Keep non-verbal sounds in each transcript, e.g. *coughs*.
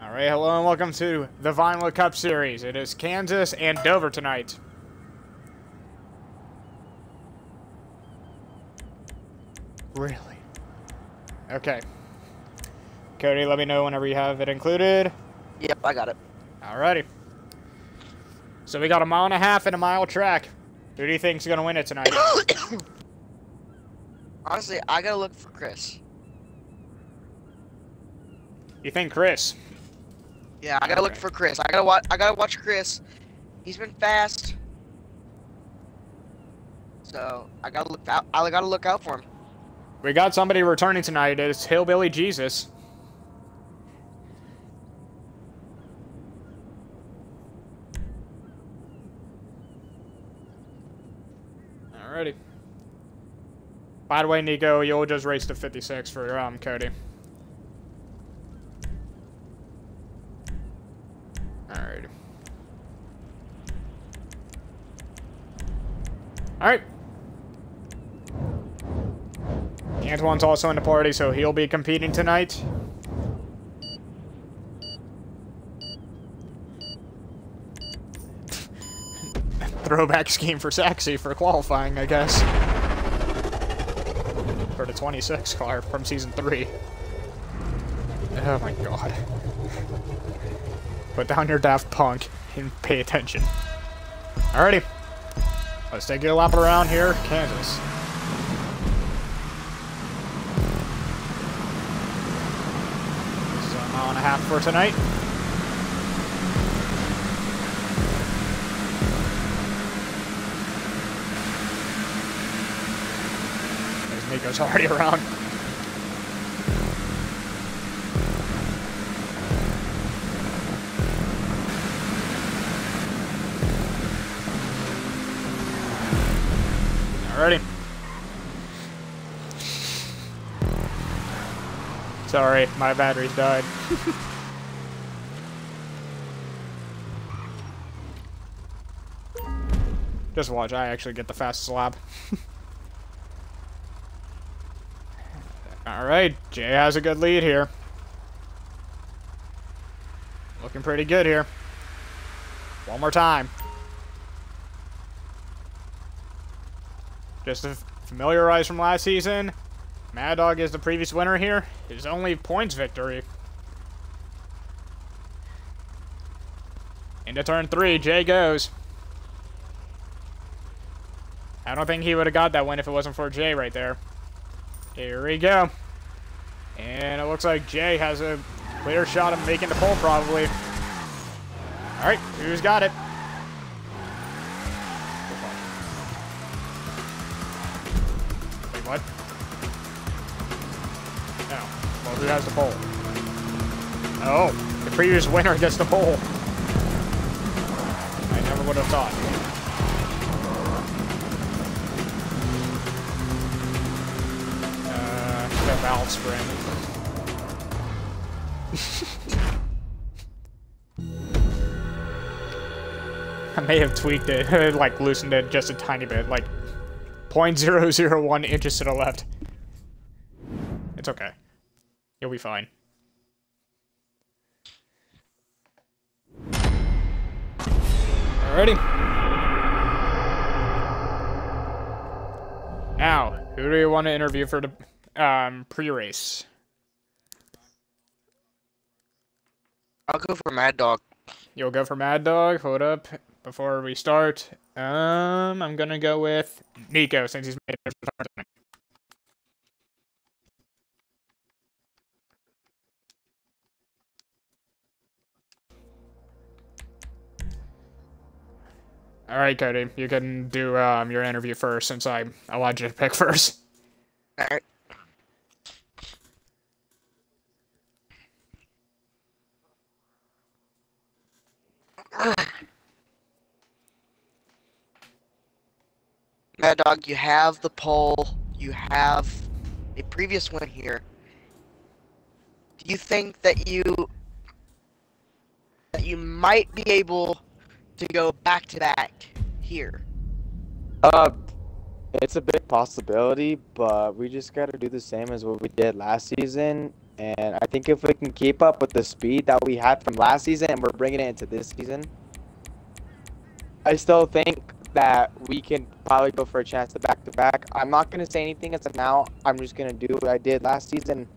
All right, hello and welcome to the Vinewood Cup Series. It is Kansas and Dover tonight. Really? Okay. Cody, let me know whenever you have it included. Yep, I got it. Alrighty. So we got a mile and a half and a mile track. Who do you think's gonna win it tonight? *coughs* Honestly, I gotta look for Chris. You think Chris? Yeah, I gotta look Okay. for Chris. I gotta watch. I gotta watch Chris. He's been fast, so I gotta look out. I gotta look out for him. We got somebody returning tonight. It's Hillbilly Jesus. Alrighty. By the way, Niko, you'll just race to 56 for um, Cody. Alrighty. Alright. Antwon's also in the party, so he'll be competing tonight. *laughs* Throwback scheme for Saxy for qualifying, I guess. For the 26 car from season 3. Oh my god. Put down your Daft Punk and pay attention. Alrighty. Let's take a lap around here, Kansas. Mile and a half for tonight. There's Niko's already *laughs* around. Sorry, my battery's died. *laughs* Just watch, I actually get the fastest lap. *laughs* Alright, Jay has a good lead here. Looking pretty good here. One more time. Just to familiarize from last season, Mad Dog is the previous winner here. His only points victory. Into turn three, Jay goes. I don't think he would have got that win if it wasn't for Jay right there. Here we go. And it looks like Jay has a clear shot of making the pole, probably. All right, who's got it? Wait, what? Well, who has the pole? Oh, the previous winner gets the pole. I never would have thought. Uh, valve spring. *laughs* I may have tweaked it, *laughs* like loosened it just a tiny bit, like 0.001 inches to the left. It's okay. You'll be fine. Alrighty. Now, who do you want to interview for the um, pre-race? I'll go for Mad Dog. You'll go for Mad Dog. Hold up. Before we start, um, I'm gonna go with Niko since he's made All right, Cody, you can do um, your interview first since I allowed you to pick *laughs* first. All right. Mad Dog, you have the pole. You have a previous win here. Do you think that you that you might be able to go back to back here? Uh, it's a big possibility, but we just got to do the same as what we did last season And I think if we can keep up with the speed that we had from last season and we're bringing it into this season, I still think that we can probably go for a chance to back to back. I'm not going to say anything as of now. I'm just going to do what I did last season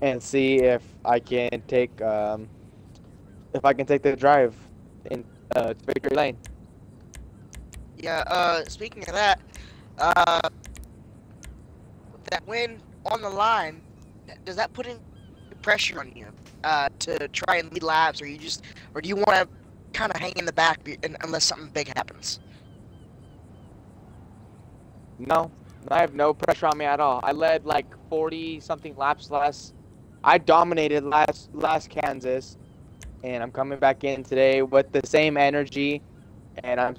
and see if I can take um, if I can take the drive in uh, victory lane. Yeah, uh, speaking of that, uh, that win on the line, does that put any pressure on you uh, to try and lead laps, or you just, or do you want to kind of hang in the back unless something big happens? No, I have no pressure on me at all. I led like 40 something laps last. I dominated last last Kansas, and I'm coming back in today with the same energy, and I'm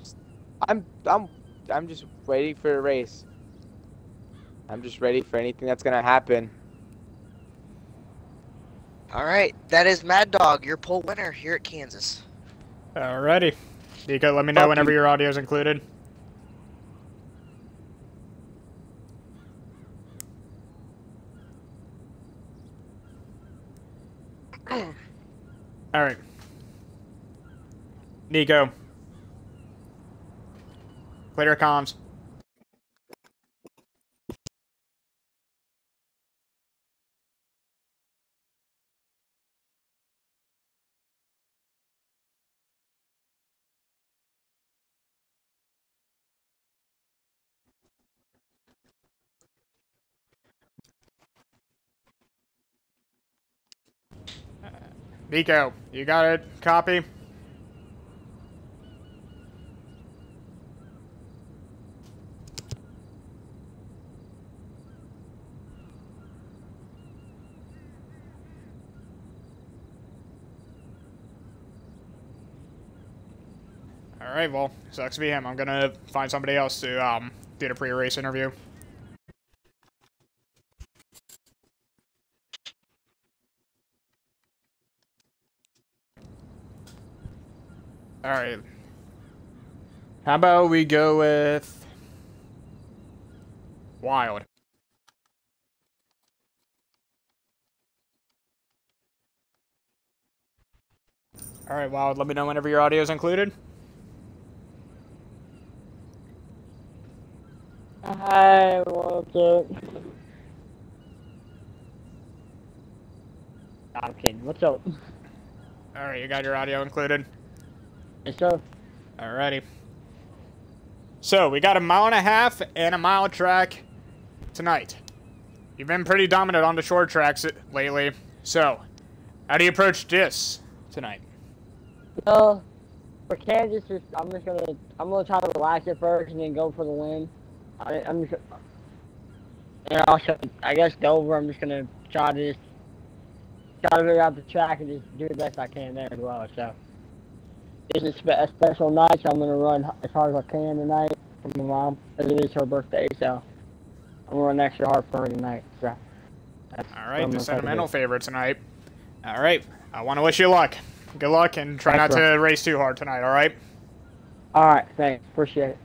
I'm, I'm I'm just waiting for a race. I'm just ready for anything that's gonna happen. All right, that is Mad Dog, your pole winner here at Kansas. Alrighty. Niko, let me know Fuck whenever your audio is included. *clears throat* Alright. Niko. Clear comms. Niko, you got it? Copy? Alright, well, sucks to be him. I'm gonna find somebody else to um do the pre-race interview. Alright. How about we go with Wild? Alright, Wild, let me know whenever your audio is included. I want to. I'm kidding. What's up? *laughs* Alright, you got your audio included. Yes, sir. Alrighty. So, we got a mile and a half and a mile track tonight. You've been pretty dominant on the short tracks lately. So, how do you approach this tonight? Well, for Kansas, I'm just gonna I'm gonna try to relax it first and then go for the win. I, I'm just, and also I guess Dover. I'm just gonna try to just try to figure out the track and just do the best I can there as well. So this is spe- a special night, so I'm gonna run as hard as I can tonight for my mom, it is her birthday. So I'm gonna run extra hard for her tonight. So. that's Alright, the try to sentimental favorite tonight. Alright, I want to wish you luck. Good luck and try Thanks, not bro. to race too hard tonight, alright? All right, thanks. Appreciate it.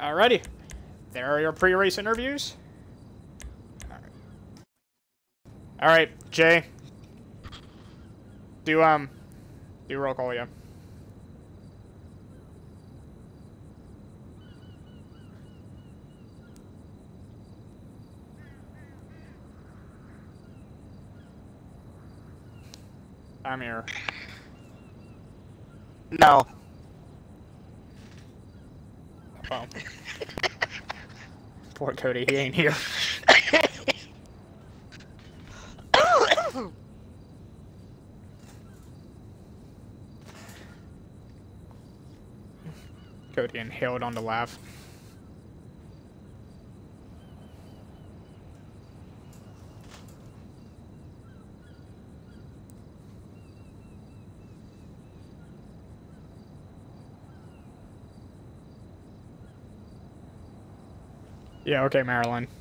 Alrighty. There are your pre-race interviews. Alright, Jay. Do, um, do roll call, yeah. I'm here. No. Oh. *laughs* Poor Cody, he ain't here. Inhaled on the laugh. Yeah, okay, Marilyn. *laughs*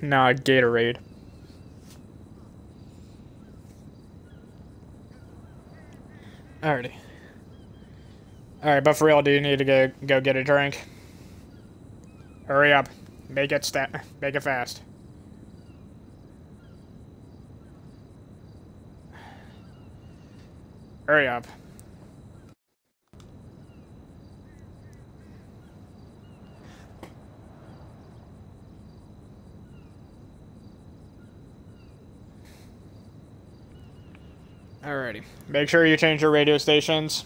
Nah, Gatorade. Alrighty. Alright, but for real, do you need to go, go get a drink? Hurry up. Make it sta make it fast. Hurry up. Make sure you change your radio stations.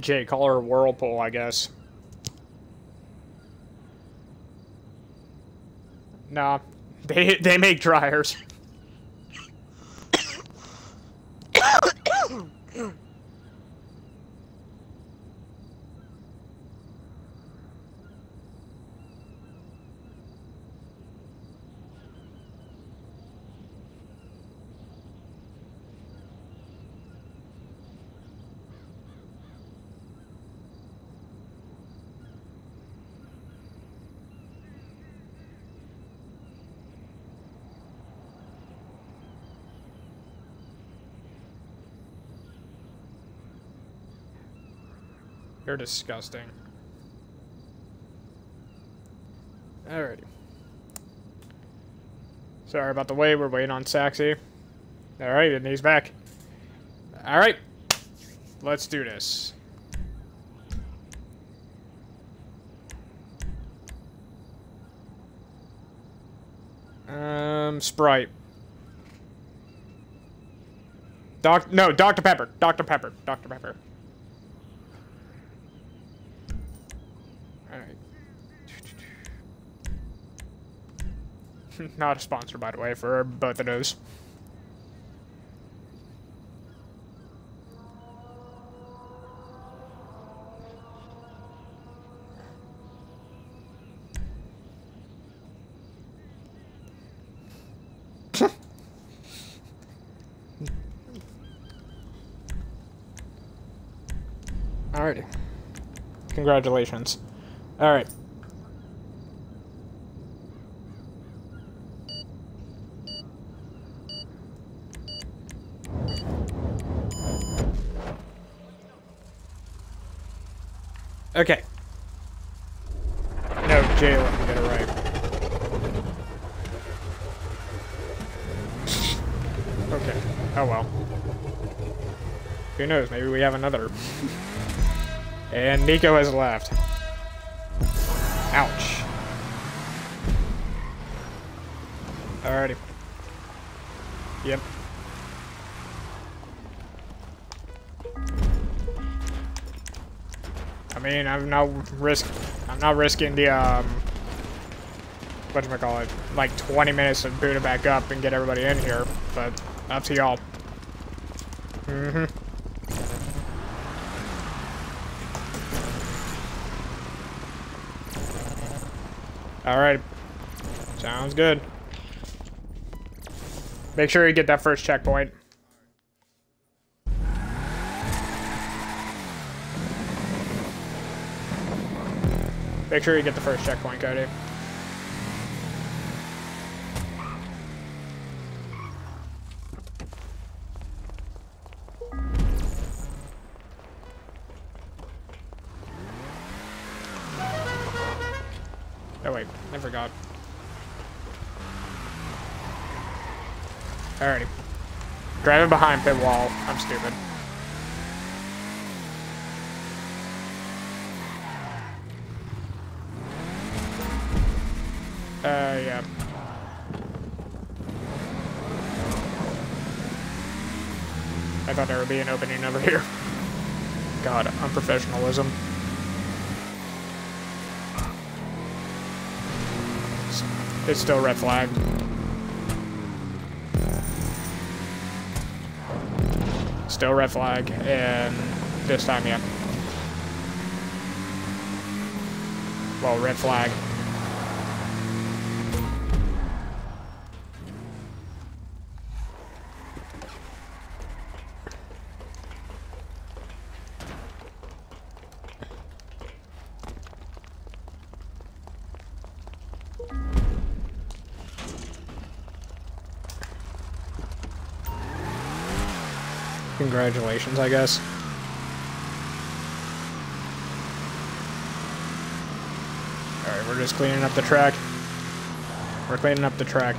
Jay, call her Whirlpool, I guess. Nah, *laughs* they they make dryers. You're disgusting. Alrighty. Sorry about the wait. We're waiting on Saxy. Alright, and he's back. Alright. Let's do this. Um, Sprite. Doc, no, Dr. Pepper. Dr. Pepper. Dr. Pepper. Alright. Not a sponsor, by the way, for both of those. *laughs* Alrighty. Congratulations. Alright. Okay. No, me get it right. okay. Oh well. Who knows? Maybe we have another. and Niko has left. Ouch. Alrighty. Yep. Mean, I'm not risk. I'm not risking the um. What do I call it? Like 20 minutes to boot it back up and get everybody in here, but up to y'all. Mm-hmm. Alright. Sounds good. Make sure you get that first checkpoint. Make sure you get the first checkpoint, Cody. Oh wait, I forgot. Alrighty. Driving behind pit wall. I'm stupid. Uh, yeah. I thought there would be an opening over here. God, unprofessionalism. It's still red flag. Still red flag, and this time, yeah. Well, red flag. I guess. Alright, we're just cleaning up the track. We're cleaning up the track.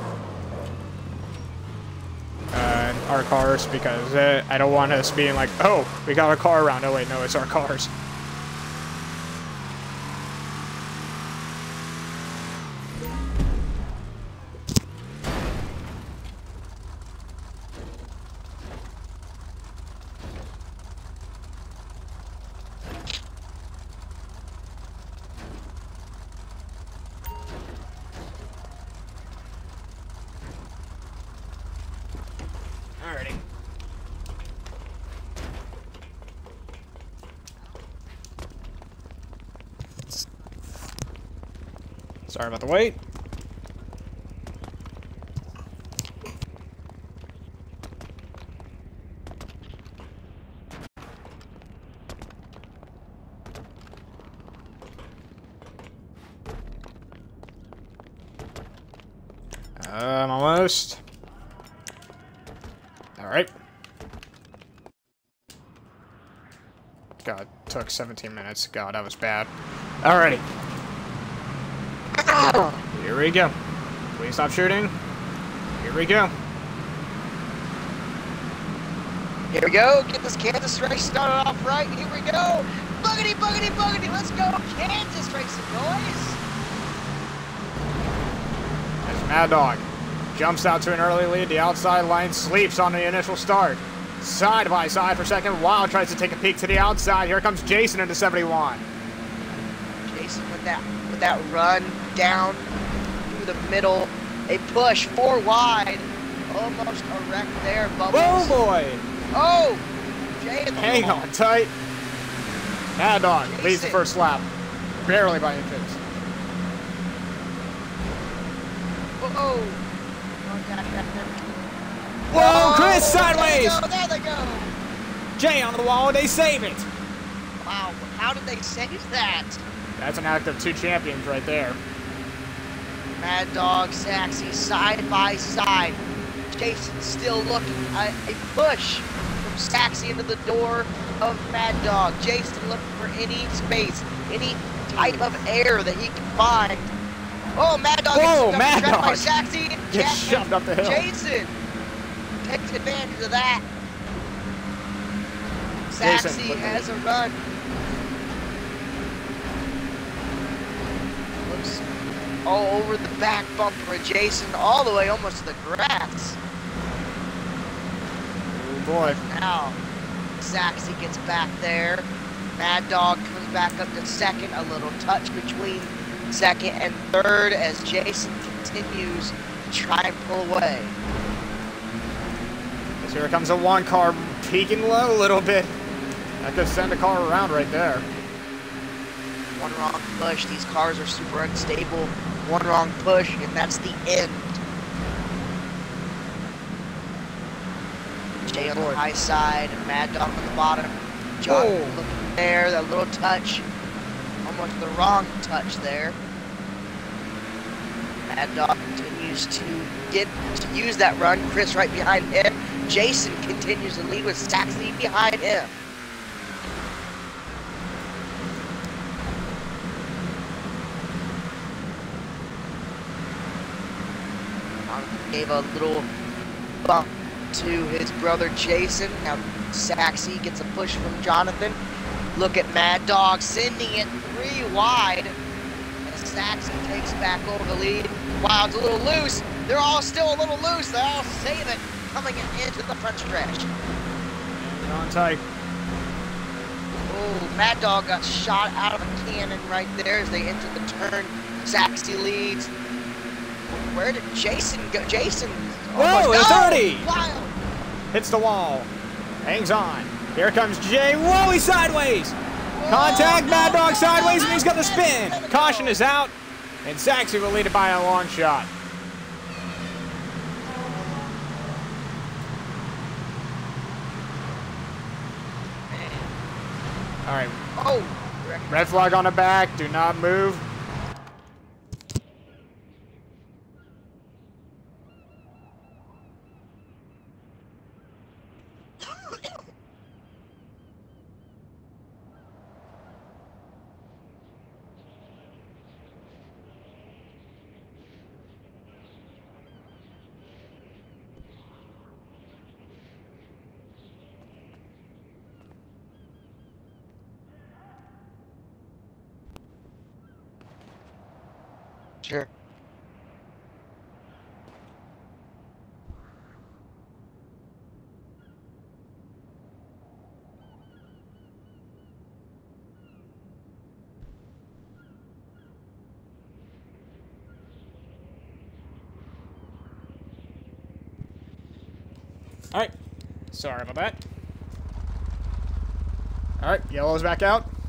Uh, our cars, because uh, I don't want us being like, oh, we got a car around. Oh, wait, no, it's our cars. Sorry about the wait. Um, almost. Alright. God, took 17 minutes. God, that was bad. Alrighty. Here we go. Please stop shooting. Here we go. Here we go. Get this Kansas race started off right. Here we go. Buggity, buggity, buggity. Let's go. Kansas racing, boys. As Mad Dog jumps out to an early lead, the outside line sleeps on the initial start. Side by side for second. Wild tries to take a peek to the outside. Here comes Jason into 71. Jason with that with that run down the middle. A push four wide. Almost a wreck there, Whoa, Bubbles. boy! Oh! Jay Hang on tight. Mad Dog leads the first lap. Barely by inches. Oh, Whoa! Whoa, Chris, Oh, sideways! There they go, there they go! Jay onto the wall, they save it. Wow, how did they save that? That's an act of two champions right there. Mad Dog, Saxy, side by side. Jason still looking. A, a push from Saxy into the door of Mad Dog. Jason looking for any space, any type of air that he can find. Oh, Mad Dog Whoa, gets Mad shoved by Dog Saxy and gets shoved up the hill. Jason takes advantage of that. Jason, Saxy has a run. Looks all over the back bumper adjacent, all the way almost to the grass. Oh boy. Now, Saxy gets back there. Mad Dog comes back up to second. A little touch between second and third as Jason continues to try and pull away. So here comes a one car peeking low a little bit. That could send a car around right there. One wrong push. These cars are super unstable. One wrong push, and that's the end. Jay on the high side, Mad Dog on the bottom. John oh. looking there, that little touch. Almost the wrong touch there. Mad Dog continues to get to use that run. Chris right behind him. Jason continues to lead with Saxony behind him. Jonathan gave a little bump to his brother Jason. Now Saxy gets a push from Jonathan. Look at Mad Dog sending it three wide. As Saxy takes back over the lead. Wow, it's a little loose. They're all still a little loose. They all save it coming into the front stretch. on tight. Oh, Mad Dog got shot out of a cannon right there as they enter the turn. Saxy leads. Where did Jason go? Jason. Oh Whoa, almost- it's Oh, Hardy! Wild. Hits the wall. Hangs on. Here comes Jay. Whoa, he's sideways. Contact, Whoa, Mad Dog sideways, and he's got the spin. Caution is out, and Saxy will lead it by a long shot. All right, Oh. red flag on the back. Do not move. Sure. All right, sorry about that. All right, yellow's back out.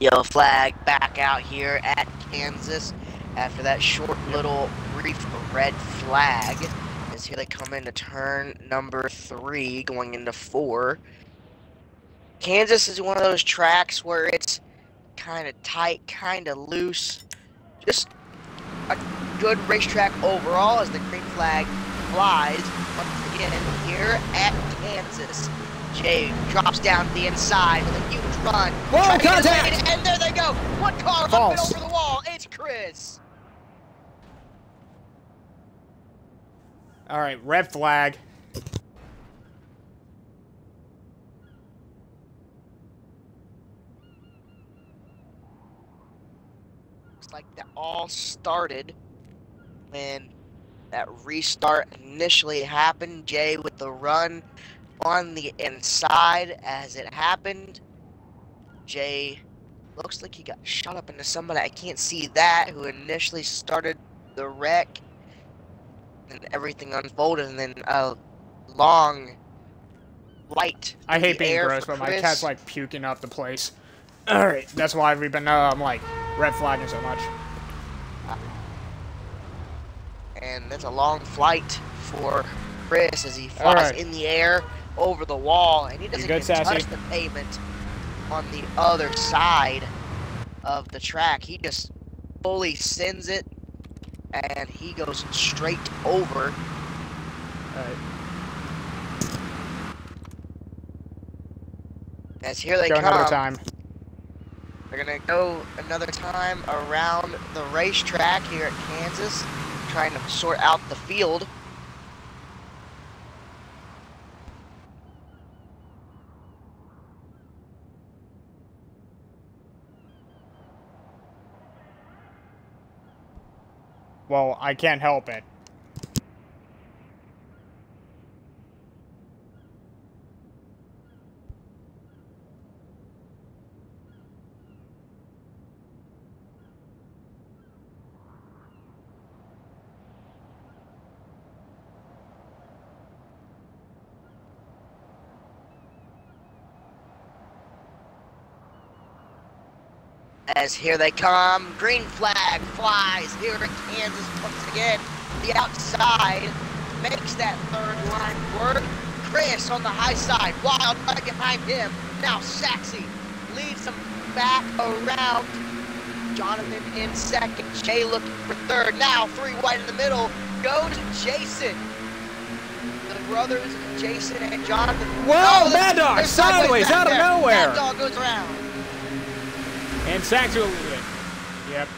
Yellow flag back out here at Kansas after that short little brief red flag. As here they come into turn number three, going into four. Kansas is one of those tracks where it's kind of tight, kind of loose. Just a good racetrack overall as the green flag flies. Once again, here at Kansas. Jay drops down to the inside with a huge run. Whoa, Trying to get his contact! And there they go. One car up and over the wall. It's Chris. All right, red flag. Looks like that all started when that restart initially happened. Jay with the run on the inside as it happened. Jay looks like he got shot up into somebody. I can't see that who initially started the wreck. And everything unfolded, and then a long light. I hate being gross, but my cat's like puking up the place. All right, that's why we've been um like red flagging so much. and that's a long flight for Chris as he flies Alright. in the air over the wall, and he doesn't good, even Sassy? touch the pavement on the other side of the track. He just fully sends it, and he goes straight over. All right, As here they go come, another time. they're gonna go another time around the racetrack here at Kansas, trying to sort out the field. Well, I can't help it. As here they come, green flag flies here in Kansas once again. The outside makes that third line work. Chris on the high side, Wild right behind him. Now Saxy leads him back around. Jonathan in second, Jay looking for third. Now three wide in the middle goes Jason. The brothers, Jason and Jonathan. Whoa, Oh, Mad Dog, sideways, out of nowhere. Mad Dog goes around. And Saxy will lead it. Yep.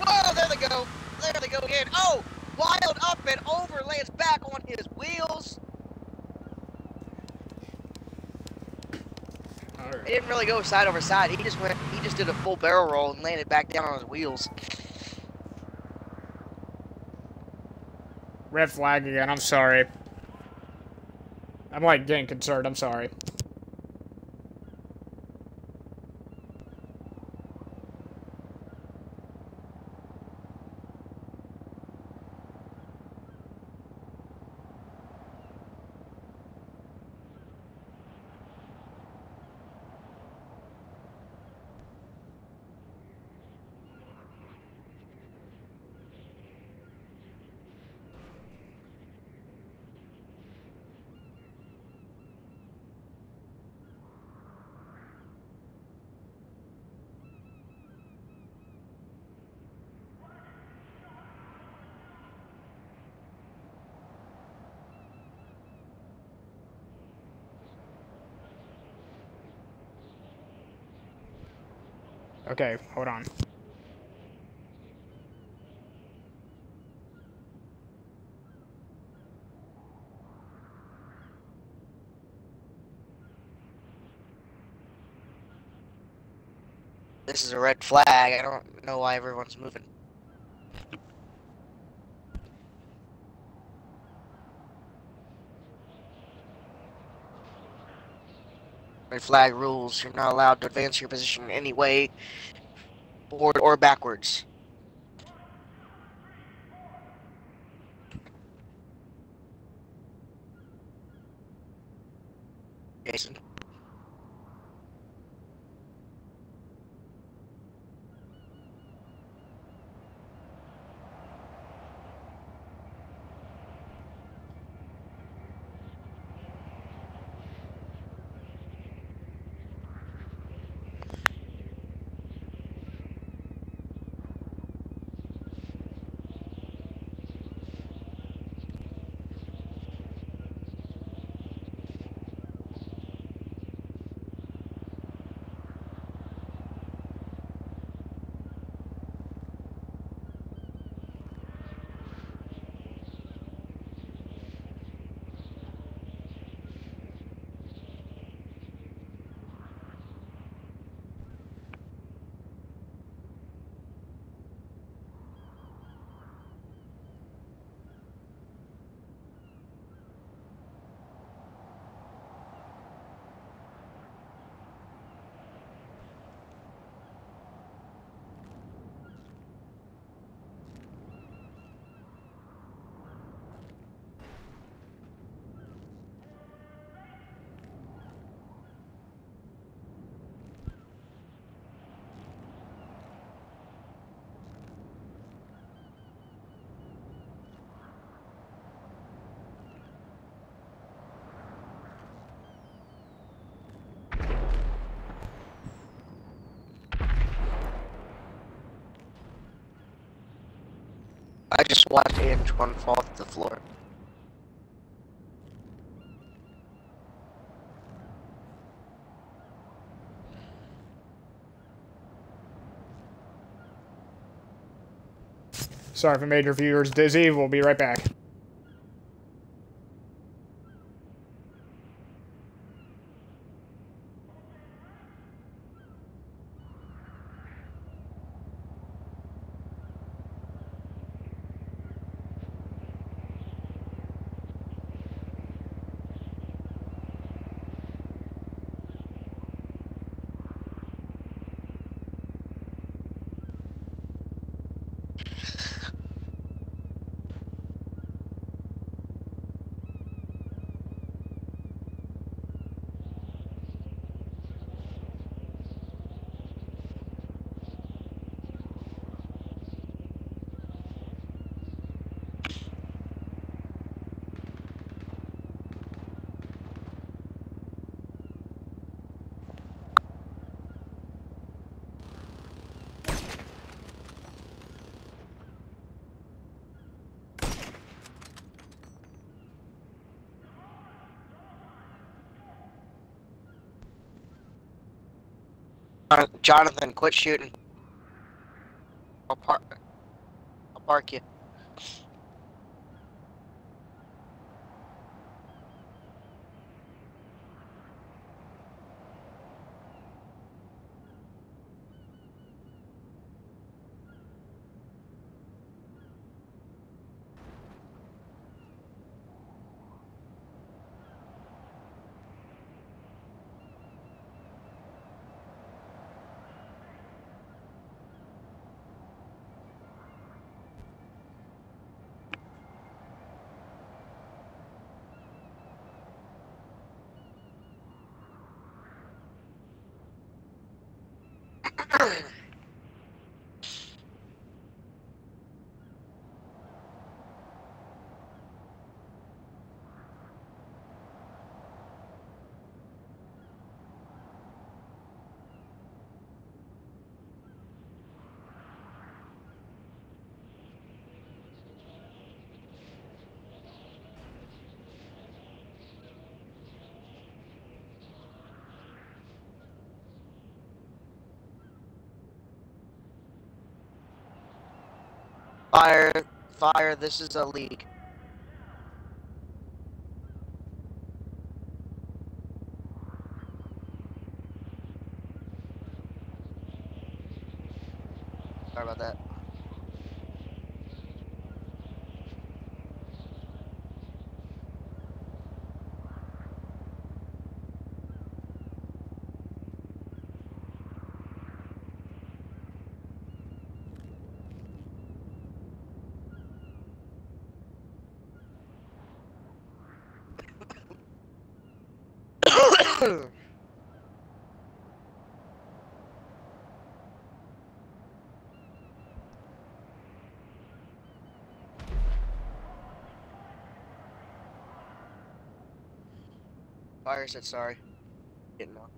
Whoa, there they go. There they go again. Oh, wild up and over, lands back on his wheels. He didn't really go side over side. He just went. He just did a full barrel roll and landed back down on his wheels. Red flag again. I'm sorry. I'm like getting concerned. I'm sorry. Okay, hold on. This is a red flag. I don't know why everyone's moving. Red flag rules. You're not allowed to advance your position in any way, forward or backwards. Jason. I just watched Antwon fall to the floor. Sorry if I made your viewers dizzy. We'll be right back. Jonathan, quit shooting. I'll park. I'll park you. Fire, this is a league. Sorry about that. Fire said sorry. Didn't know.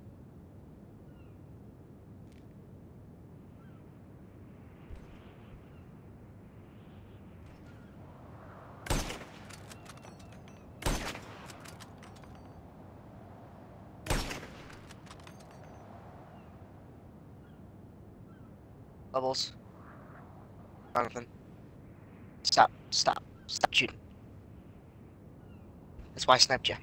Bubbles. Jonathan. Stop. Stop. Stop shooting. That's why I sniped you.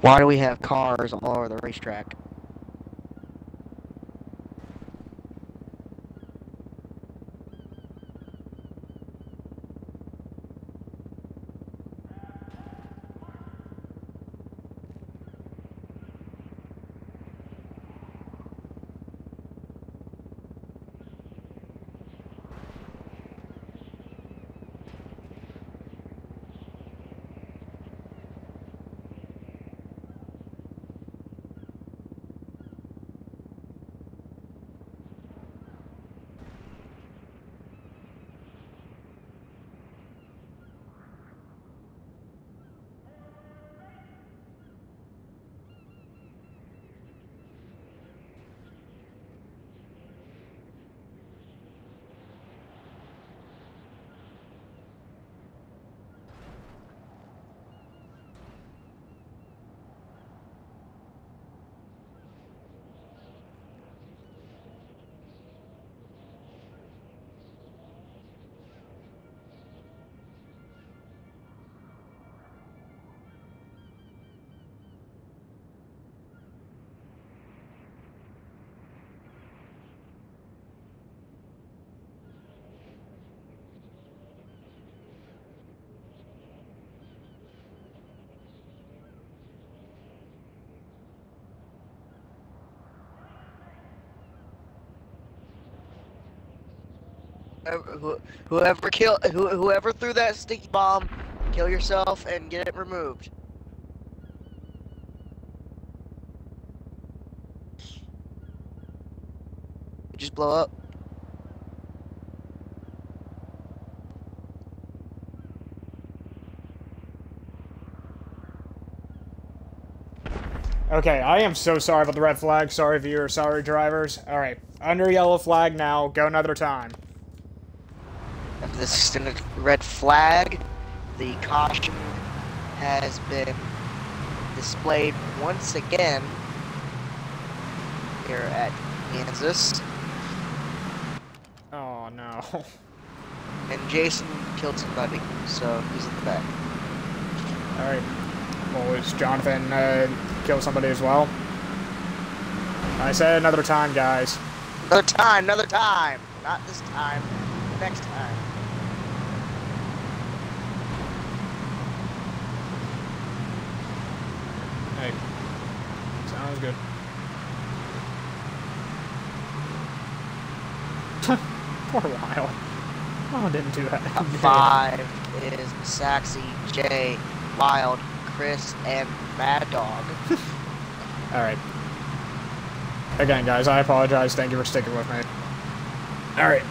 Why do we have cars all over the racetrack? Whoever, whoever kill who, whoever threw that sticky bomb, kill yourself and get it removed. Just blow up. Okay, I am so sorry about the red flag. Sorry, viewers. Sorry, drivers. All right, under yellow flag now. Go another time. This extended red flag, the caution has been displayed once again here at Kansas. Oh no. *laughs* And Jason killed somebody, so he's in the back. All right. Well, is Jonathan uh, kill somebody as well? I said another time, guys. Another time, another time. Not this time. Next time. Hey. Sounds good. *laughs* Poor while. Oh, didn't do that. Top *laughs* five is Saxy, Jay, Wild, Chris, and Mad Dog. *laughs* Alright. Again, guys, I apologize. Thank you for sticking with me. Alright.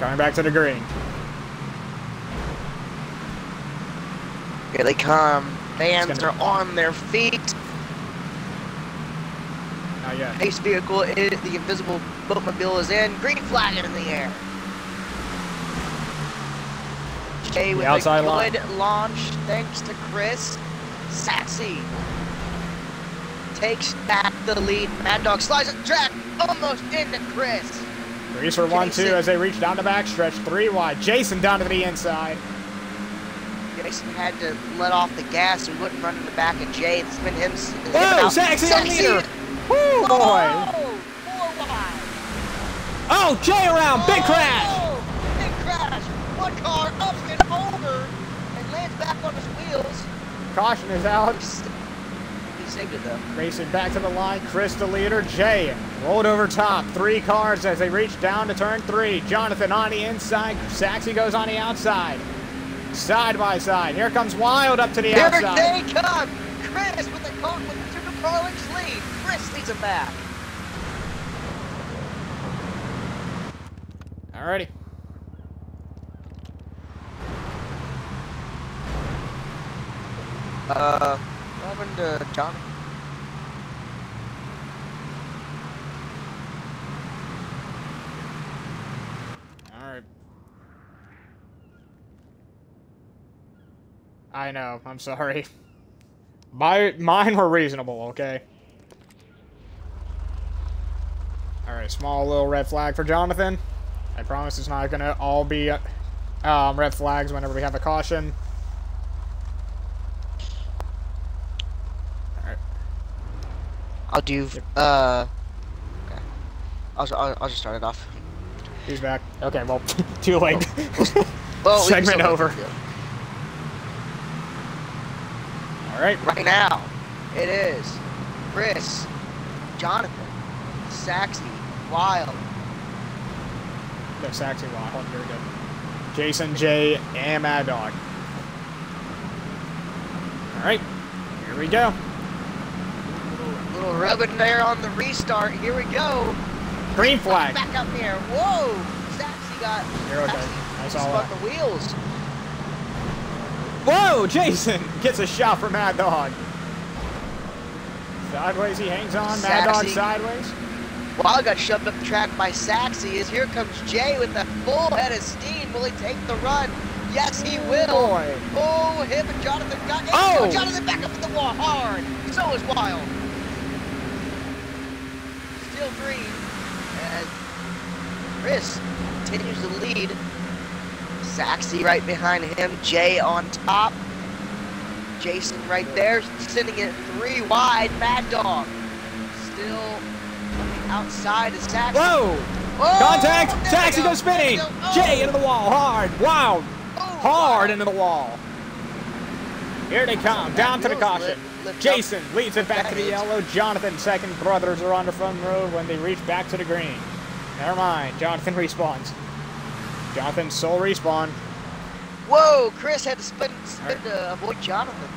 Going back to the green. Here they come. Fans gonna- are on their feet. Not yet. Pace vehicle, is the invisible boatmobile is in. Green flag in the air. Jay with outside a line. good launch, thanks to Chris. Saxy takes back the lead. Mad Dog slides the track, almost into Chris. Grease for one, two as they reach down the backstretch. Three wide. Jason down to the inside. Jason had to let off the gas so he wouldn't run in the back of Jay and spin him. Whoa, out. Saxy on Saxy! leader. Woo, oh! boy. Oh, four wide. Oh, Jay around. Big oh, crash. Oh, big crash. One car up and over and lands back on his wheels. Caution is out. He s- He saved it though. Racing back to the line. Chris the leader. Jay rolled over top. Three cars as they reach down to turn three. Jonathan on the inside. Saxy goes on the outside. Side by side. Here comes Wild up to the Here outside. they come. Chris with the car with the two car lengths lead. Chris leads him back. Alrighty. Uh, what happened to John? Alright. I know. I'm sorry. My mine were reasonable, okay? Alright, small little red flag for Jonathan. I promise it's not gonna all be um, red flags whenever we have a caution. Alright. I'll do. Uh, okay. I'll, I'll, I'll just start it off. He's back. Okay, well, *laughs* too late. Well, *laughs* Segment over. through. Alright. Right now, it is Chris, Jonathan, Saxy, Wild, No, Saxy Wild. Very good. Jason, J. and Mad Dog. Alright. Oh, here we go. little rubbing there on the restart. Here we go. Green flag. Back up here. Whoa! Saxy got. You're okay. Saxy I saw spun that. the wheels. Whoa! Jason *laughs* gets a shot for Mad Dog. Sideways he hangs on. Mad Dog sideways. Wild got shoved up the track by Saxy. As here comes Jay with a full head of steam. Will he take the run? Yes, he will. Boy. Oh, him and Jonathan got. and oh! oh! Jonathan back up in the wall hard. So is Wild. Still green. And Chris continues to lead. Saxy right behind him. Jay on top. Jason right there, sending it three wide. Mad Dog still outside of Saxy. Whoa! Oh, Contact! they Taxi go, goes spinning! go. Jay into the wall, hard! Wow! Oh, Hard wow. into the wall. Here they come, down to the caution. lift- lift up. Jason leads it back to the That is- yellow. Jonathan, second brothers are on the front row when they reach back to the green. Never mind, Jonathan respawns. Jonathan's sole respawn. Whoa, Chris had to spin, spin Alright. to avoid Jonathan.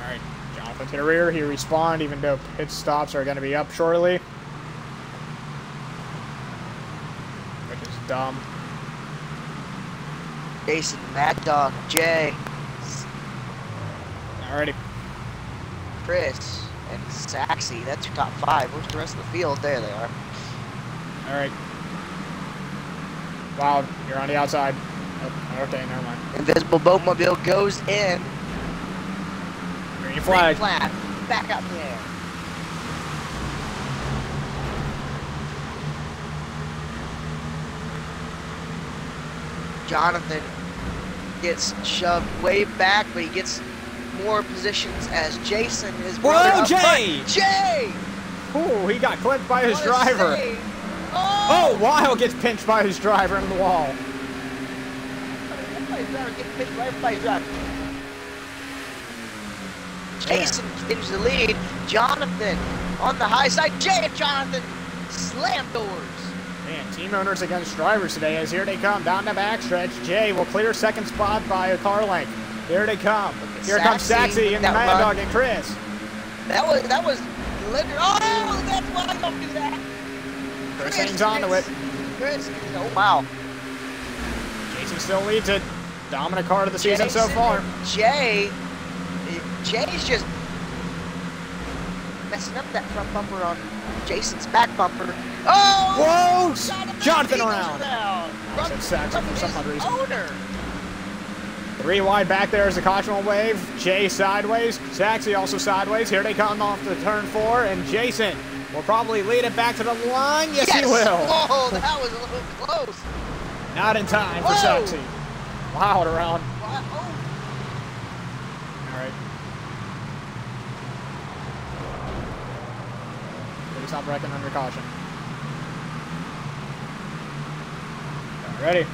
Alright, Jonathan to the rear. He respawned even though pit stops are going to be up shortly. Which is dumb. Jason, Mad Dog, Jay, Alrighty. Chris, and Saxy. That's your top five. Where's the rest of the field? There they are. Alright. Wow, you're on the outside. Oh, okay, never mind. Invisible boatmobile goes in. Green Green flag. flag. Back up there. Jonathan gets shoved way back, but he gets more positions as Jason, his Whoa, brother, Jay! Jay! Ooh, he got clipped by his driver. Oh, Oh! Wild gets pinched by his driver in the wall. Everybody's driver pitched by everybody's driver. Jason continues the lead. Jonathan on the high side. Jay and Jonathan slam doors. Man, team owners against drivers today as here they come down the backstretch. Jay will clear second spot by a car length. Here they come. Here comes Saxy Saxy and the Mad. Dog and Chris. That was that was literally. Oh, that's why I don't do that. Chris hangs on to it. Chris, oh wow. Jason still leads it. Dominant car of the season so far. Jay, Jay's just messing up that front bumper on Jason's back bumper. Oh! Whoa! Jonathan around. From, Said Saxon from for some reason. owner. Three wide back there is the caution wave. Jay sideways. Saxy also sideways. Here they come off the turn four. And Jason will probably lead it back to the line. Yes, he will. *laughs* Oh, that was a little close. Not in time for Whoa. Saxy. Wild around. Wow. Oh, All right. Stop wrecking under caution. Ready?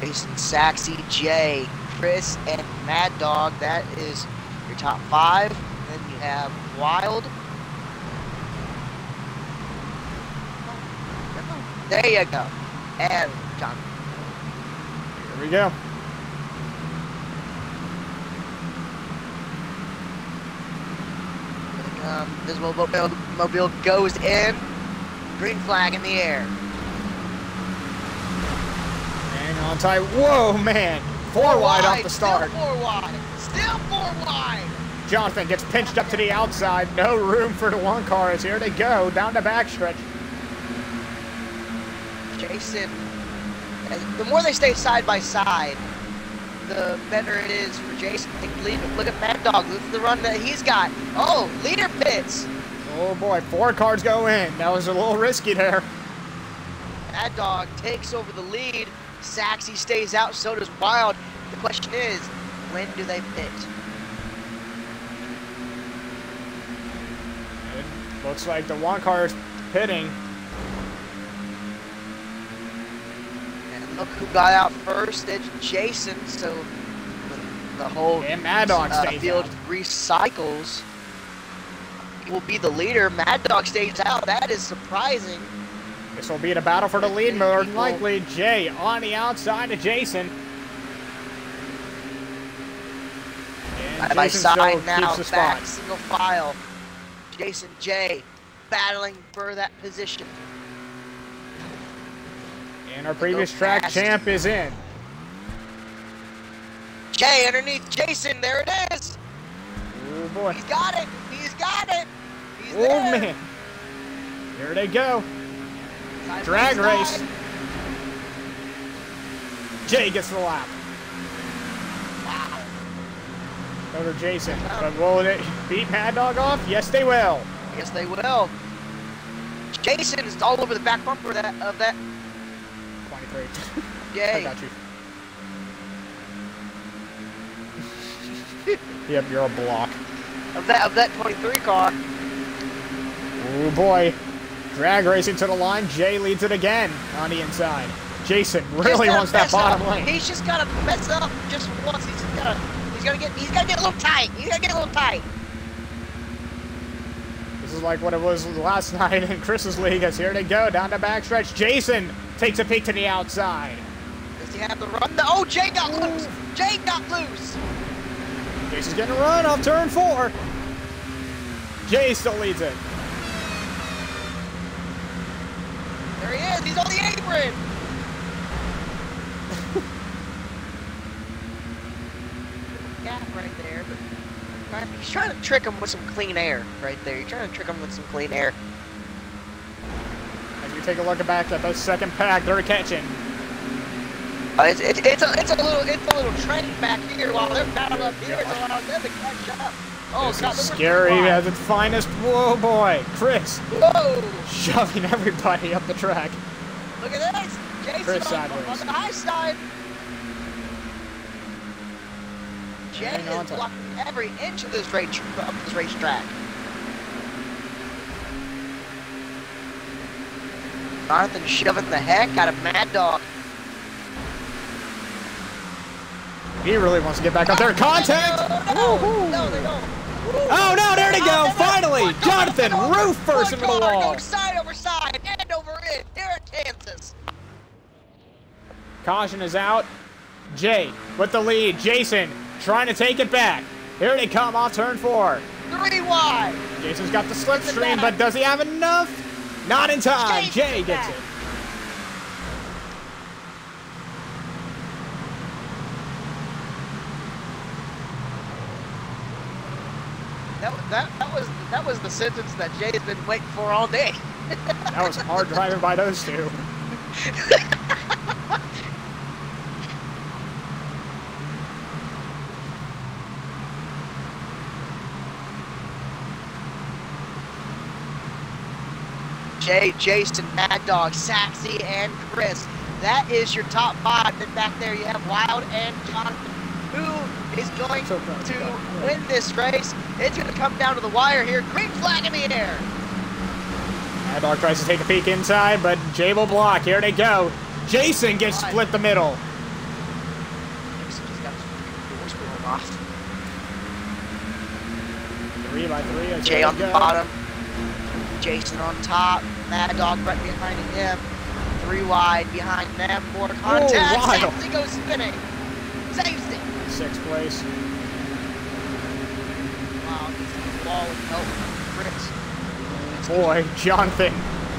Jason, Saxy, Jay, Chris, and Mad Dog. That is your top five. Then you have Wild. There you go. And John. Here we go. Um, this mobile, mobile goes in. Green flag in the air. Hang on tight. Whoa, man. Four, wide off the start. Still four wide. Still four wide. Jonathan gets pinched up to the outside. No room for the one car as here they go down the backstretch. Jason, the more they stay side by side, the better it is for Jason to take lead. Look at Mad Dog. Look at the run that he's got. Oh, leader pits. Oh boy, four cars go in. That was a little risky there. Mad Dog takes over the lead. Saxy stays out, so does Wild. The question is, when do they pit? It looks like the one car is pitting. And look who got out first. It's Jason. So the, whole And Mad Dog uh, field out. recycles. He will be the leader. Mad Dog stays out. That is surprising. This will be the battle for the lead, more than likely. Jay on the outside of Jason. And by Jason still side now, back single file. Jason Jay battling for that position. And our previous track fast. champ is in. Jay underneath Jason. There it is. Oh boy. He's got it. He's got it. He's Oh there. man. Here they go. Side Drag race. Jay gets the lap. Wow. Over Jason. But will it beat Mad Dog off? Yes, they will. Yes, they will. Jason is all over the back bumper of that of that. 23. I got you. *laughs* yep, you're a block. Of that of that 23 car. Oh boy. Drag racing to the line. Jay leads it again on the inside. Jason really wants that bottom up. lane. He's just gotta mess up just once. He's just gotta. He's gotta get. He's gotta get a little tight. He's gotta get a little tight. Is like what it was last *laughs* night in Chris's league. As here they go down the backstretch. Jason takes a peek to the outside. Does he have the run? The, oh, Jay got loose. Jay got loose. Jason's getting a run off turn four. Jay still leads it. There he is. He's on the apron. *laughs* Gap right there, but he's trying to trick him with some clean air right there. He's trying to trick him with some clean air. As you take a look back at the second pack, they're catching. Uh, it's, it's, it's a it's a little it's a little train back here while they're battling up here. It's allowing them to catch up. Oh, this God, is scary at its finest. Whoa, boy. Chris Whoa! shoving *laughs* everybody up the track. Look at this. Jason Chris on, sideways. on the high side. Jay Hang on is to- blocking every inch of this race of this racetrack. Jonathan shoving the heck out of Mad Dog. He really wants to get back up there. Contact! No, no, no, they don't. Oh no, there they go! Oh, Finally! one Jonathan, over, roof first one into the wall! Going side over side, end over end. Here at Kansas. Caution is out. Jay with the lead. Jason trying to take it back. Here they come off turn four. Three wide. Jason's got the slipstream, back. but does he have enough? Not in time. Jason's Jay gets back. it. That, that, that was that was the sentence that Jay's been waiting for all day. That was hard driving by those two. *laughs* Jay, Jason, Mad Dog, Saxy, and Chris. That is your top five. Then back there you have Wild and Jonathan. Who is going So to you. win this race? It's going to come down to the wire here. Green flag in the air. Mad Dog tries to take a peek inside, but Jay will block. Here they go. Jason gets Five. split the middle. Jason just got his doors blown off. Three by three. Jay on the go. bottom. Jason on top. Mad Dog right behind him. Three wide behind them. More oh, contact. Oh, wild. Saxy goes spinning. Saves it. Sixth place. Wow, the wall with help from Chris. Boy, Jonathan,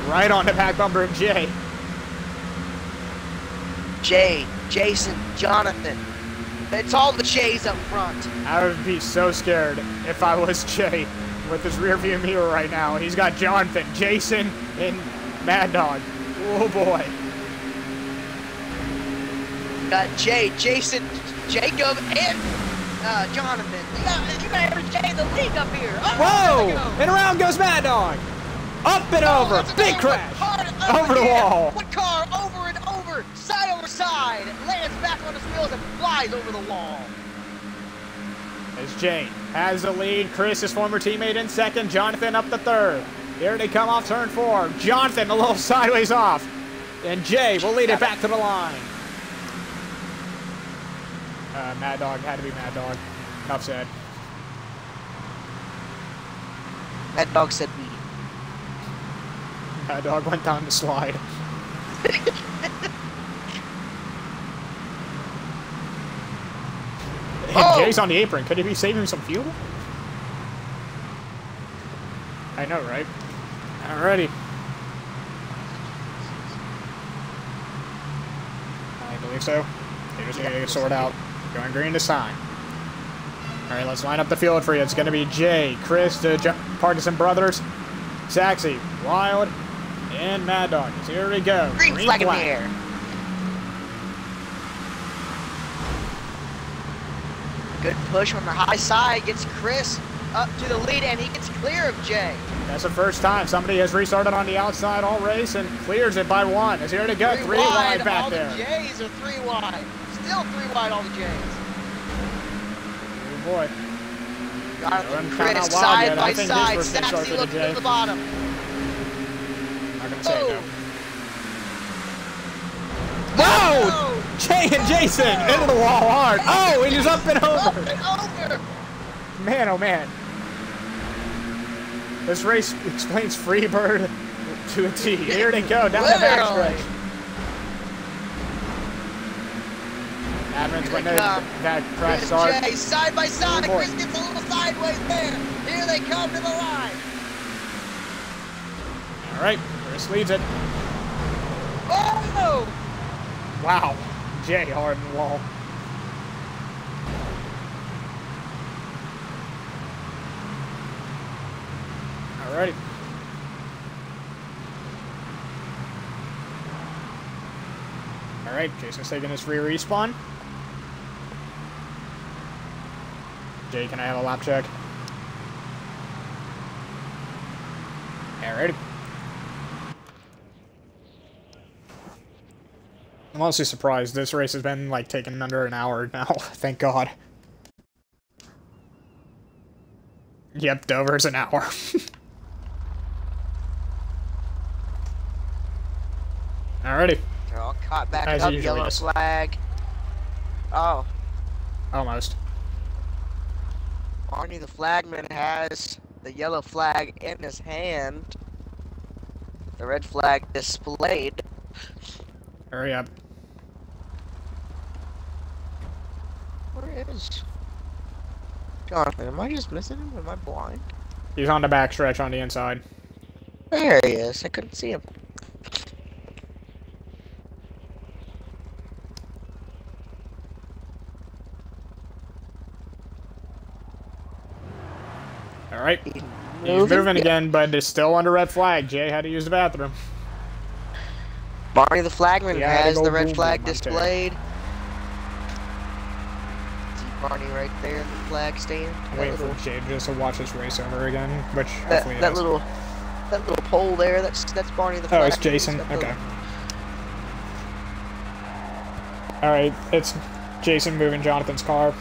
right on the back bumper of Jay. Jay, Jason, Jonathan. It's all the Jays up front. I would be so scared if I was Jay with his rear view mirror right now. He's got Jonathan, Jason, and Mad Dog. Oh boy. Got Jay, Jason, Jacob, and uh, Jonathan. You got, you got every Jay in the league up here. Oh, Whoa! go. And around goes Mad Dog. Up and Oh, over. Big crash. Hard Over the again. wall. One car over and over, side over side. Lands back on his wheels and flies over the wall. As Jay has the lead. Chris, his former teammate, in second. Jonathan up the third. Here they come off turn four. Jonathan a little *laughs* sideways off. And Jay will lead it back to the line. Uh, Mad Dog had to be Mad Dog. Enough said. That dog said me. Mad Dog went down the slide. *laughs* and Oh! Jay's on the apron. Could he be saving some fuel? I know, right? Alrighty. I believe so. They just need to sort out. Going green to sign. Alright, let's line up the field for you. It's going to be Jay, Chris, the J- Parkinson Brothers, Saxy, Wild, and Mad Dog. Here we go. Green, flag in the air. Good push on the high side. Gets Chris up to the lead, and he gets clear of Jay. That's the first time somebody has restarted on the outside all race and clears it by one. It's here to go. Three, wide, back all there. the Jays are three wide. Still three wide, all the Jays. Oh boy. Jonathan, Doesn't Chris, out wild side yet. By side. first start Saxy for the looking J. at the bottom. Not gonna say Oh. no. Whoa! Jay and Jason into the wall hard. Oh, and he's up and over. Man, oh man. This race explains Freebird to a T. Here they go down the backstretch. When they that crash start. Jay, side by side. Chris gets a little sideways there. Here they come to the line. All right, Chris leads it. Oh! Wow, Jay hard in the wall. Alrighty. Alright, Jason's taking his free respawn. Jay, can I have a lap check? Alrighty. I'm honestly surprised. This race has been like taking under an hour now. *laughs* Thank God. Yep, Dover's an hour. *laughs* Alrighty, They're all caught back As up. Yellow is. flag. Oh, almost. Barney the flagman has the yellow flag in his hand. The red flag displayed. Hurry up. Where is Jonathan? Am I just missing him? Am I blind? He's on the back stretch on the inside. There he is. I couldn't see him. Alright, he's Moving. moving Yeah. again, but it's still under red flag. Jay had to use the bathroom. Barney the flagman Yeah, I had to has the red flag boom on tape. displayed. Barney right there in the flag stand. I'm waiting little, for Jay just to watch this race over again, which that, hopefully that is. little that little pole there. That's that's Barney the Oh, flagman. it's Jason. He's got Okay. Alright, it's Jason moving Jonathan's car.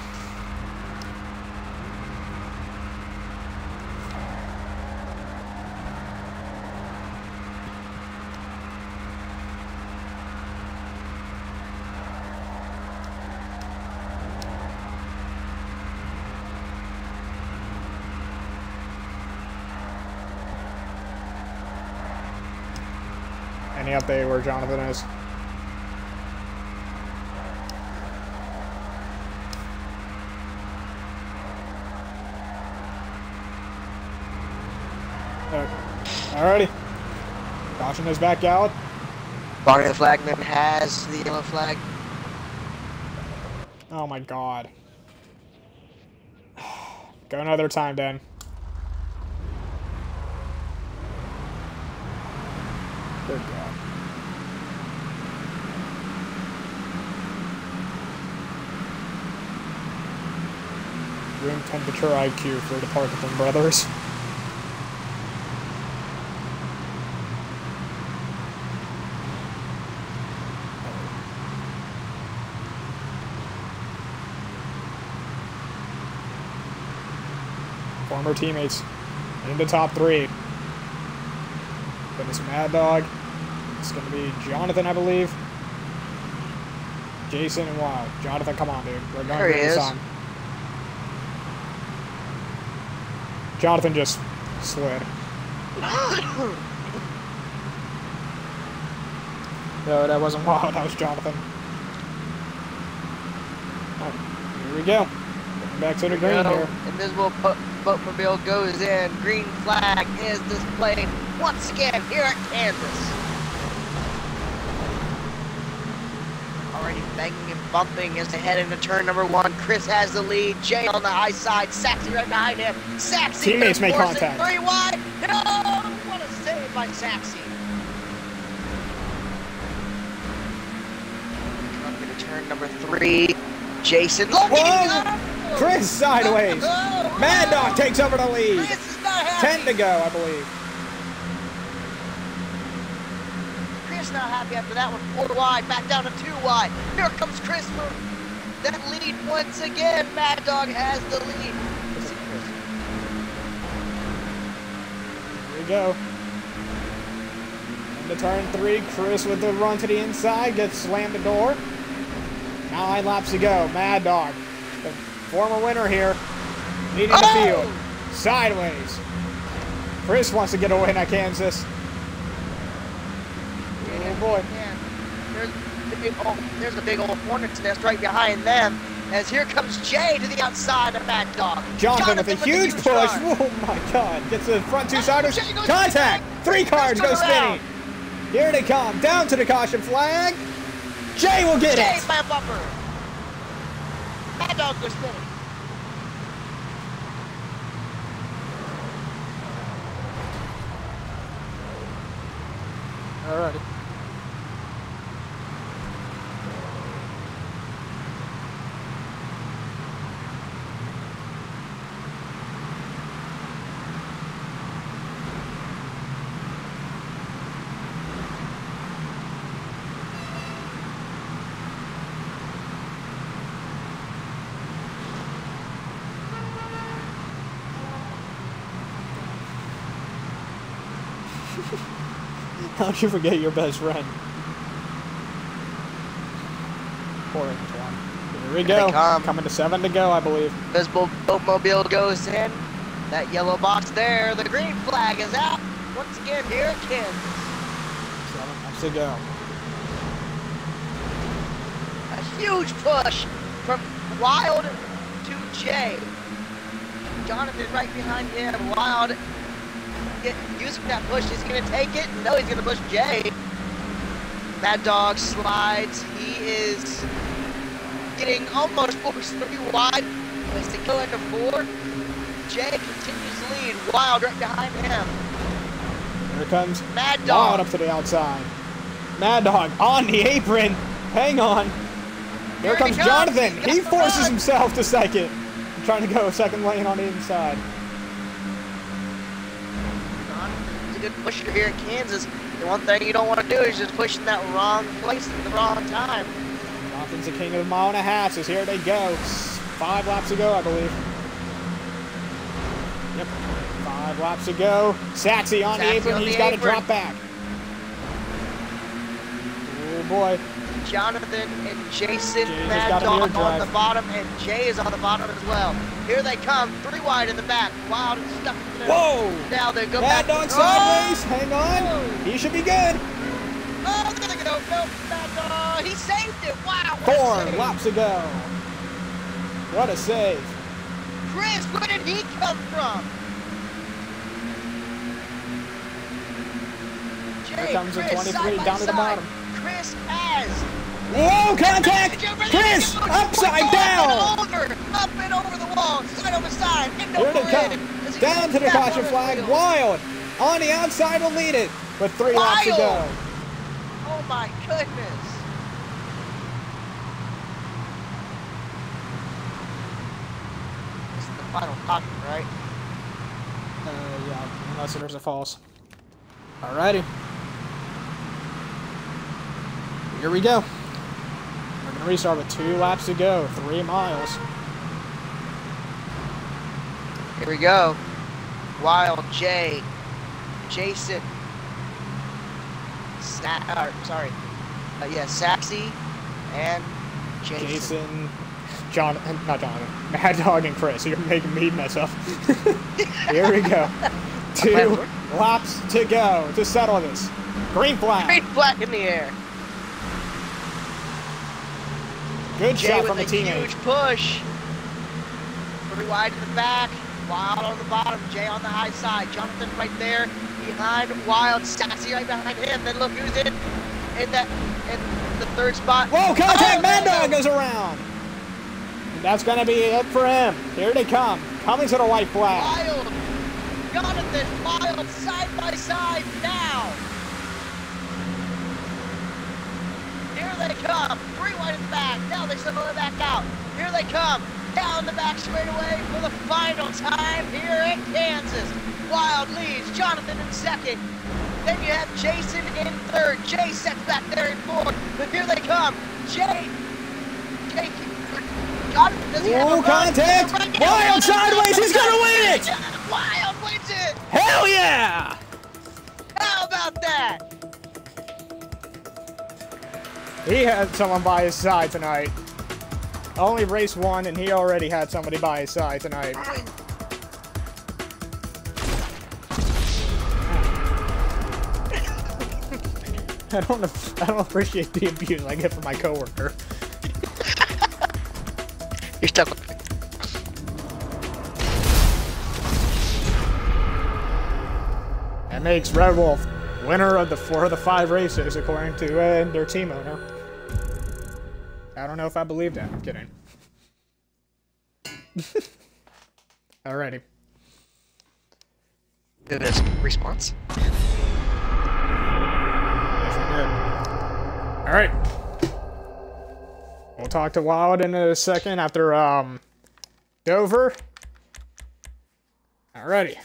Update where Jonathan is? Uh, Alrighty. Caution is back out. Barney the flagman has the yellow flag. Oh my god. *sighs* Go another time, Dan. Good god. Room temperature IQ for the Parkinson brothers. Former teammates in the top three. Then it's Mad Dog. It's gonna be Jonathan, I believe. Jason and Wild. Jonathan, come on, dude. We're going There to he this is. on. Jonathan just slid. *laughs* No, that wasn't Wild. That was Jonathan. Oh, here we go. Back to the green Go. here. Invisible bo- boatmobile goes in. Green flag is displayed once again here at Kansas. Already banging and bumping as they head into turn number one. Chris has the lead. Jay on the high side. Saxy right behind him. Saxy Teammates make contact. Three wide. No! What a save by Saxy. Coming to turn number three. Jason looking Whoa! Chris sideways. Oh, Mad oh. Dog takes over the lead. Chris is not happy. Ten to go, I believe. Chris not happy after that one. Four wide, back down to two wide. Here comes Chris for that lead once again. Mad Dog has the lead. Here we go. Into turn three, Chris with the run to the inside, gets slammed the door. Now Nine laps to go. Mad Dog, the former winner here, leading the Oh! field. Sideways. Chris wants to get away in at Kansas. Oh boy. Man, there's the big old, there's a big old hornet's nest right behind them. As here comes Jay to the outside of Mad Dog. Jonathan, with a huge push. run. Oh my god. Gets the front two siders. Jay Contact. Three cars go spinning. Here they come. Down to the caution flag. Jay will get Jay it. by a bumper. Mad Dog goes spinning. Alrighty. *laughs* How'd you forget your best friend? Poor Antwon. Here we go. Coming to seven to go, I believe. This boat boatmobile goes in. That yellow box there. The green flag is out. Once again, here it Kansas. Seven laps to go. A huge push from Wild to Jay. Jonathan right behind him. Wild get, using that push. He's going to take it? No, he's going to push Jay. Mad Dog slides. He is getting almost *laughs* forced three wide. As they go into four. Jay continues to lead. Wild right behind him. Here comes Mad Wild Dog. up to the outside. Mad Dog on the apron. Hang on. Here Here he comes comes. Jonathan. He forces run. himself to second. I'm Trying to go second lane on the inside. A good pusher here in Kansas. The one thing you don't want to do is just push in that wrong place at the wrong time. Jonathan's the king of the mile and a half, so here they go. Five laps to go, I believe. Yep. Five laps to go. Saxy on the apron. on He's got to drop back. Oh boy. Jonathan and Jason Mad got a mirror Dog on drive. the bottom, and Jay is on the bottom as well. Here they come, three wide in the back. Wild and stuck in the. Whoa! Now they go Mad back. Dog oh! sideways. Hang on. He should be good. Oh, there they go. No, Mad Dog. He saved it. Wow. Four laps to go. What a save. Chris, where did he come from? Jay, comes the Chris, 23 side down to the bottom. Chris has Whoa, contact! Chris, upside down! Over, up and over the wall, side over side, and Here over come. in. As he Down to the caution flag. wheel. Wild on the outside will lead it with three laps to go. Oh my goodness. This is the final pocket, right? Uh, yeah, unless there's a false. Alrighty. Here we go. We're gonna restart with two laps to go, three miles. Here we go. Wild J, Jason, Sa- or, sorry, uh, yeah, Saxy, and Jason. Jason, John, *laughs* not Jonathan, Mad Dog and Chris. You're making me mess up. *laughs* Here we go. *laughs* Two laps to go to settle this. Green flag. Green flag in the air. Good Jay shot with from a the teammate. huge push. Three wide to the back. Wild on the bottom. Jay on the high side. Jonathan right there behind Wild. Saxy right behind him. Then look who's in in that in the third spot. Whoa, contact! Oh, Mad Dog goes around. And that's gonna be it for him. Here they come. Coming to the white flag. Wild. Jonathan Wild side by side now. Here they come. In the back. Now they settle it back out. Here they come. Down the back straightaway for the final time here in Kansas. Wild leads. Jonathan in second. Then you have Jason in third. Jay sets back there in fourth. But here they come. Jay. Jay. Jonathan, does he have a Ooh, run? contact! Wild sideways, he's gonna win it! Wild wins it! Hell yeah! How about that? He had someone by his side tonight. Only race one, and he already had somebody by his side tonight. *laughs* I don't, I don't appreciate the abuse I get from my coworker. *laughs* You're stuck with me. That makes Red Wolf winner of the four of the five races, according to uh, their team owner. I don't know if I believe that. I'm kidding. *laughs* Alrighty. Do this response. All right. We'll talk to Wild in a second after um Dover. Alrighty.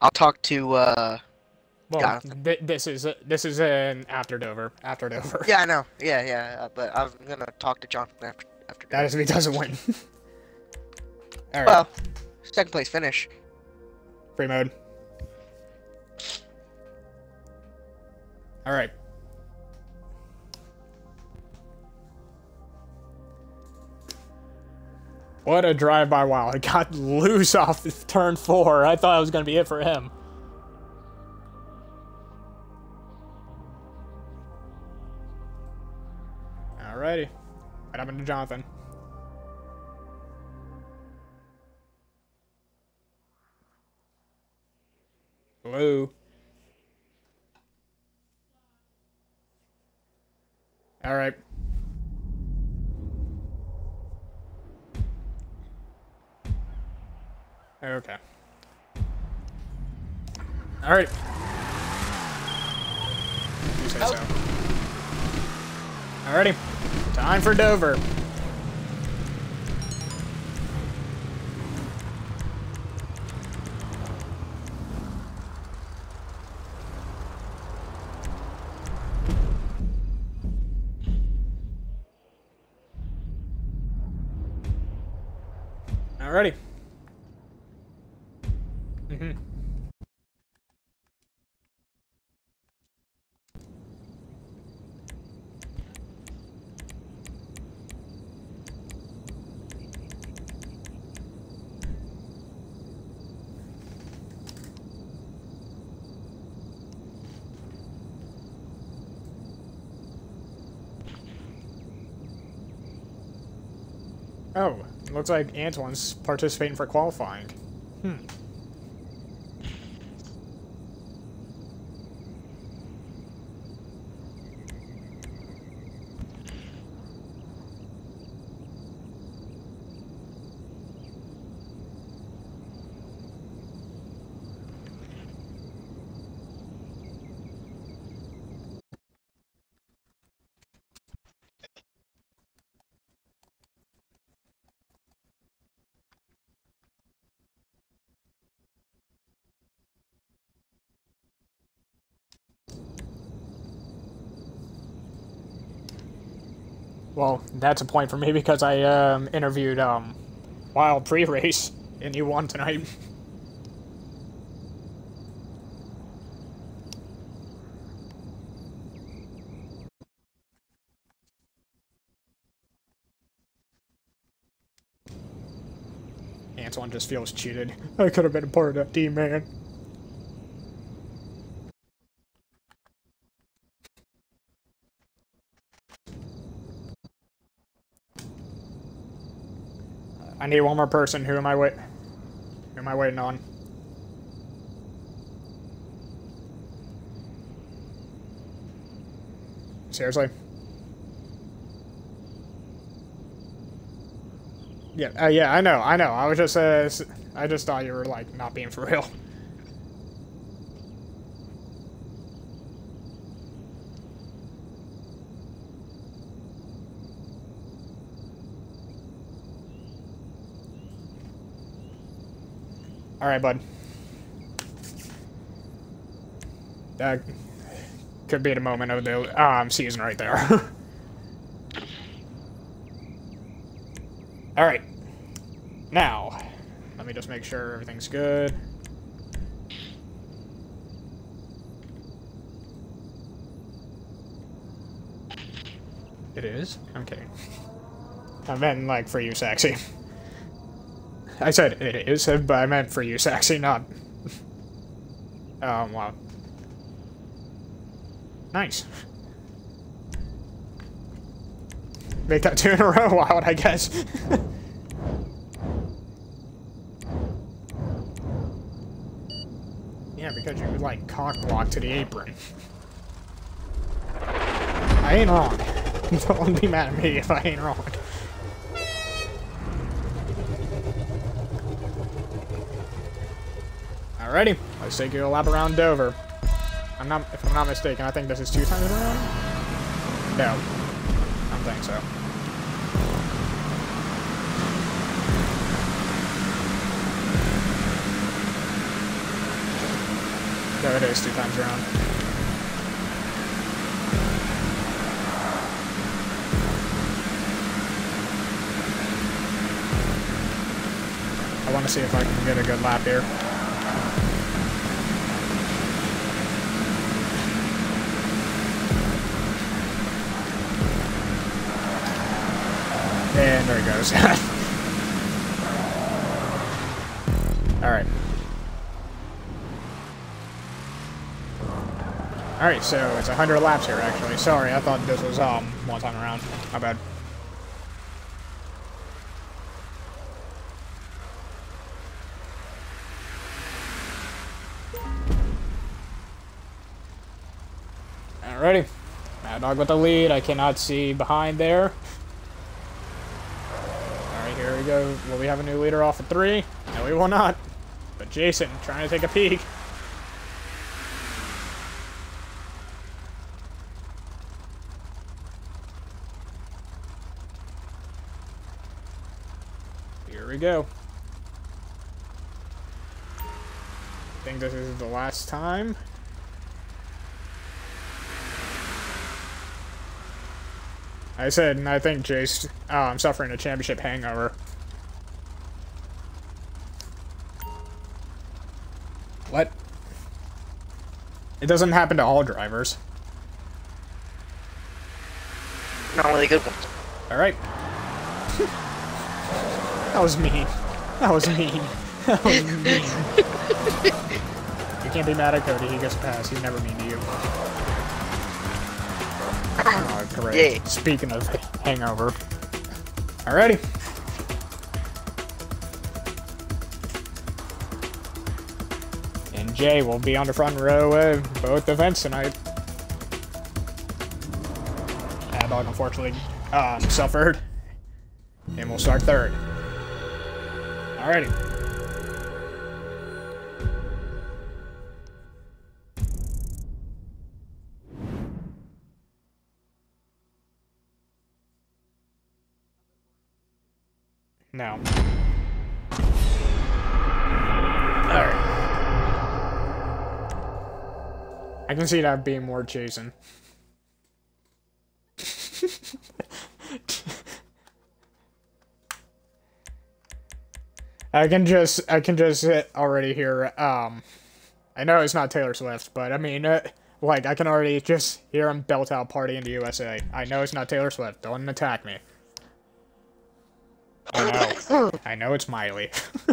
I'll talk to. uh Well, th- this is this is an after Dover. After Dover. Yeah, I know. Yeah, yeah. Uh, but I'm gonna talk to John after. after That is if he doesn't win. *laughs* All right. Well, second place finish. Free mode. All right. What a drive by. I *laughs* got loose off turn four. I thought it was going to be it for him. Alrighty. What happened to Jonathan? Hello? Alright. Okay. Alright. You say so. Oh. Alrighty. Time for Dover. Alrighty. Oh, looks like Antwon's participating for qualifying. Hmm. Well, that's a point for me *laughs* because I um, interviewed um, Wild pre-race, and you won tonight. *laughs* Antwon just feels cheated. I could have been a part of that team, man. Need one more person. Who am I wait? Who am I waiting on? Seriously? Yeah, uh, yeah, I know, I know. I was just, uh, I just thought you were like not being for real. Alright, bud. That could be the moment of the um, season right there. *laughs* Alright. Now, let me just make sure everything's good. It is? Okay. I'm kidding. Like, for you, sexy. *laughs* I said it is, but I meant for you, Saxy, not... Um, oh, wow. Nice. Make that two in a row *laughs* out, I guess. yeah, because you, like, cock block to the apron. I ain't wrong. *laughs* Don't be mad at me if I ain't wrong. Alrighty, let's take a lap around Dover. I'm not, if I'm not mistaken, I think this is two times around? No, I don't think so. No, it is two times around. I want to see if I can get a good lap here. Alright, so it's 100 laps here, actually. Sorry, I thought this was, um, one time around. My bad. Alrighty. Mad Dog with the lead. I cannot see behind there. Alright, here we go. Will we have a new leader off of three? No, we will not. But Jason, trying to take a peek. Here we go. I think this is the last time. I said, and I think Jace, oh, I'm suffering a championship hangover. What? It doesn't happen to all drivers. Not really good ones. Alright. *laughs* that was mean. That was mean. *laughs* That was mean. *laughs* you can't be mad at Cody, he gets a pass. He's never mean to you. Oh, great. Yay. Speaking of hangover. Alrighty. And Jay will be on the front row of both events tonight. Dog unfortunately um, suffered. And we'll start third. Alrighty. No. Alright. I can see that being more Jason. I can just, I can just already hear, um, I know it's not Taylor Swift, but I mean, uh, like, I can already just hear him belt out Party in the USA. I know it's not Taylor Swift. Don't attack me. Oh, I know. *laughs* I know it's Miley. *laughs*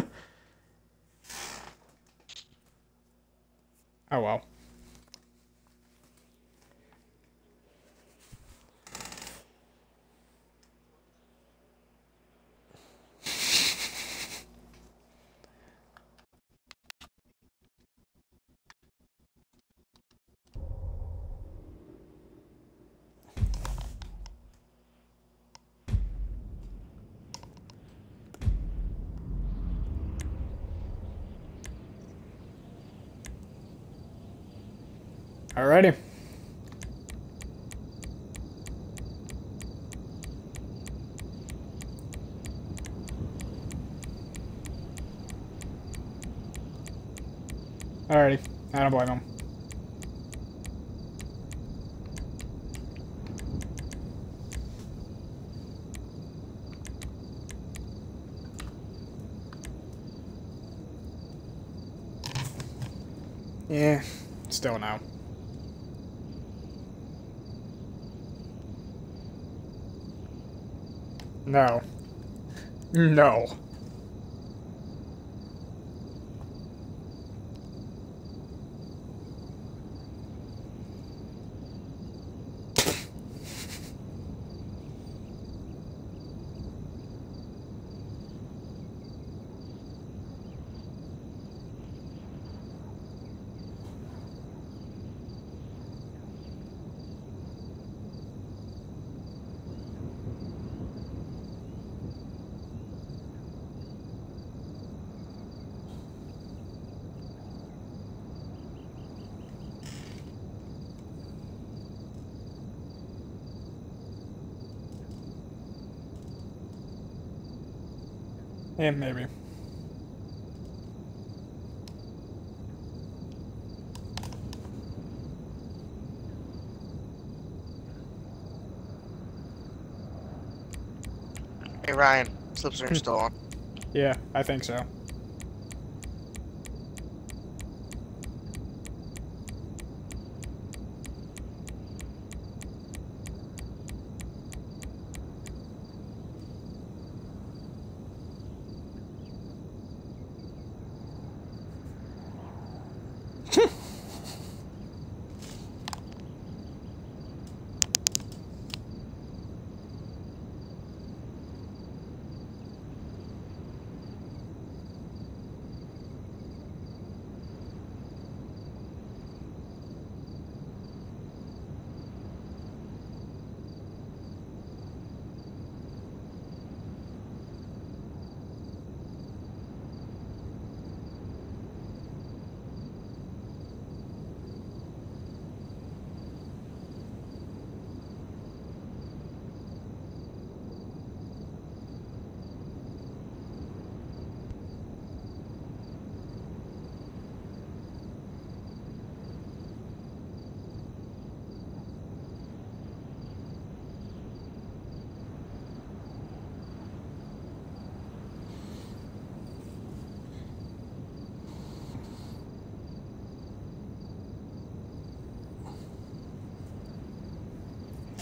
oh well. Alrighty. Alrighty. I don't blame him. Yeah, still no. No. No. Yeah, maybe. Hey Ryan, slips are *laughs* still on. Yeah, I think so.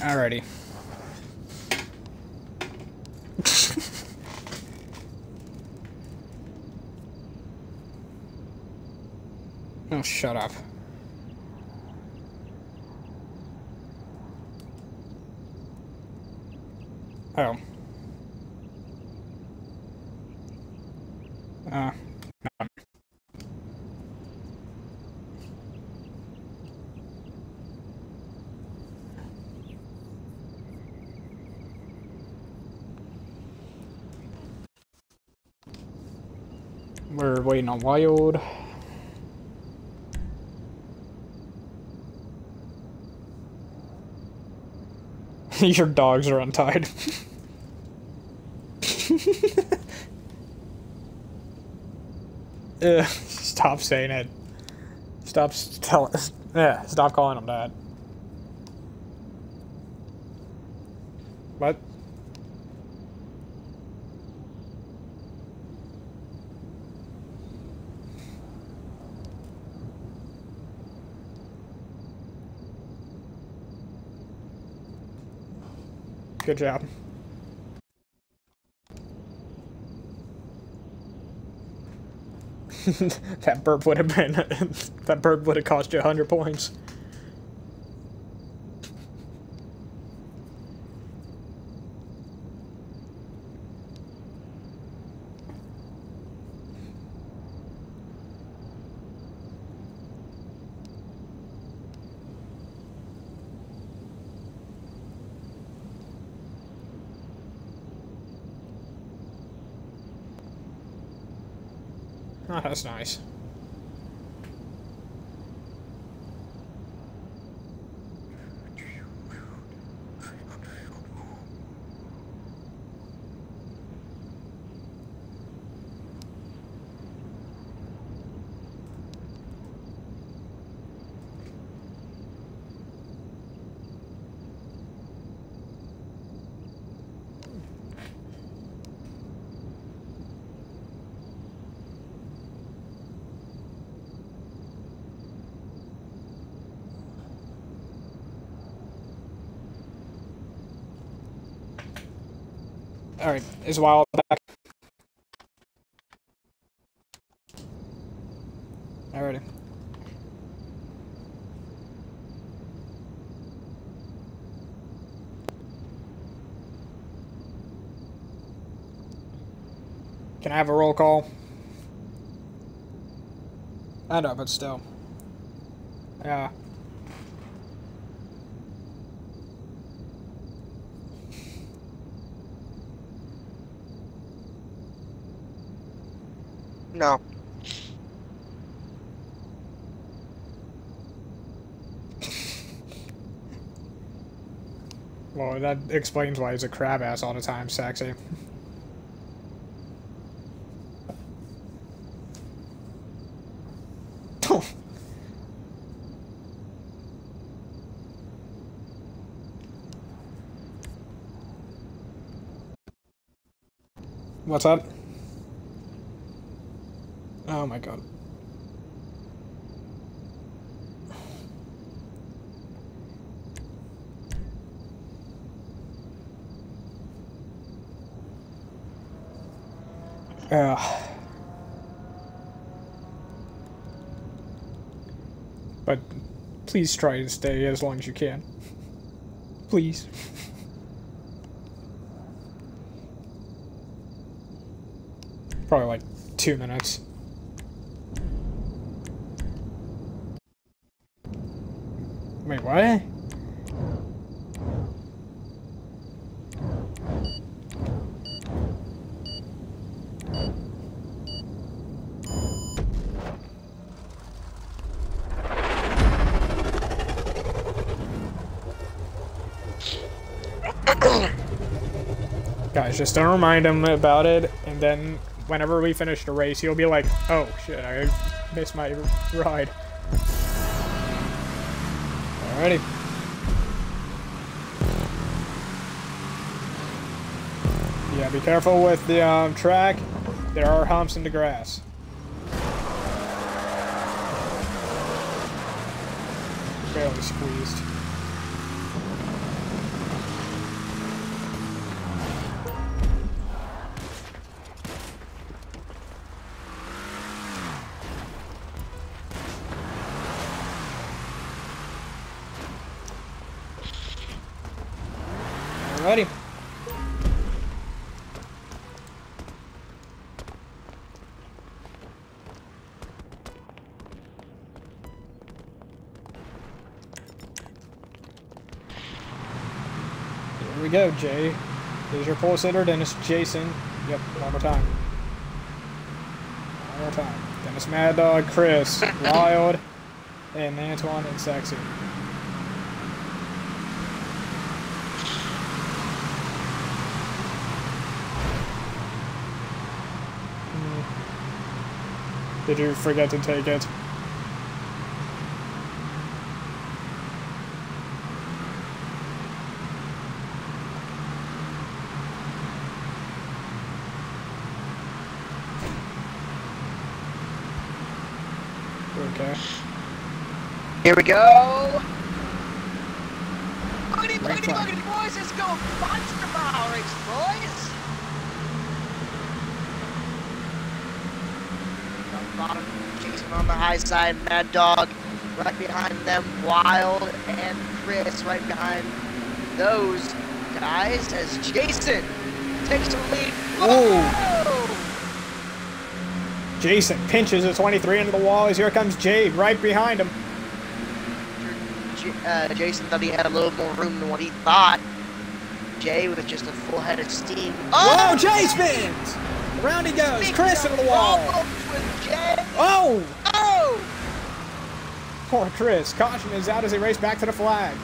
Alrighty. *laughs* oh, shut up. Oh. Uh, no. We're waiting on Wild. *laughs* Your dogs are untied. *laughs* Ugh, stop saying it. Stop telling. *laughs* Yeah, stop calling him that. What? Good job. *laughs* that burp would have been *laughs* that burp would have cost you 100 points. Oh, that's nice. Is Wild back? Alrighty. Can I have a roll call? I know, but still. Yeah. No. Well, that explains why he's a crab ass all the time, sexy. *laughs* What's up? Oh my god. Yeah. But please try to stay as long as you can. Please. Probably like two minutes. Wait, what? Just don't remind him about it, and then whenever we finish the race, he'll be like, oh shit, I missed my ride. Alrighty. Yeah, be careful with the um, track. There are humps in the grass. Barely squeezed. Jay. Here's your pole sitter, it's Jason. Yep, one more time. One more time. It's Mad Dog, Chris, *laughs* Wild, and Antwon and Saxy. Hmm. Did you forget to take it? Okay. Here we go. Boogity, boogity, boogity, boys. Let's go monster mile race, boys. On bottom, Jason on the high side, Mad Dog right behind them, Wild and Chris right behind those guys as Jason takes the lead. Whoa. Jason pinches a 23 into the wall as here comes Jade right behind him. Uh, Jason thought he had a little more room than what he thought. Jay with just a full head of steam. Whoa, Jay spins! Around he goes. Big Chris into the wall. problems with Jay. Oh! Oh! Poor Chris. Caution is out as they race back to the flag.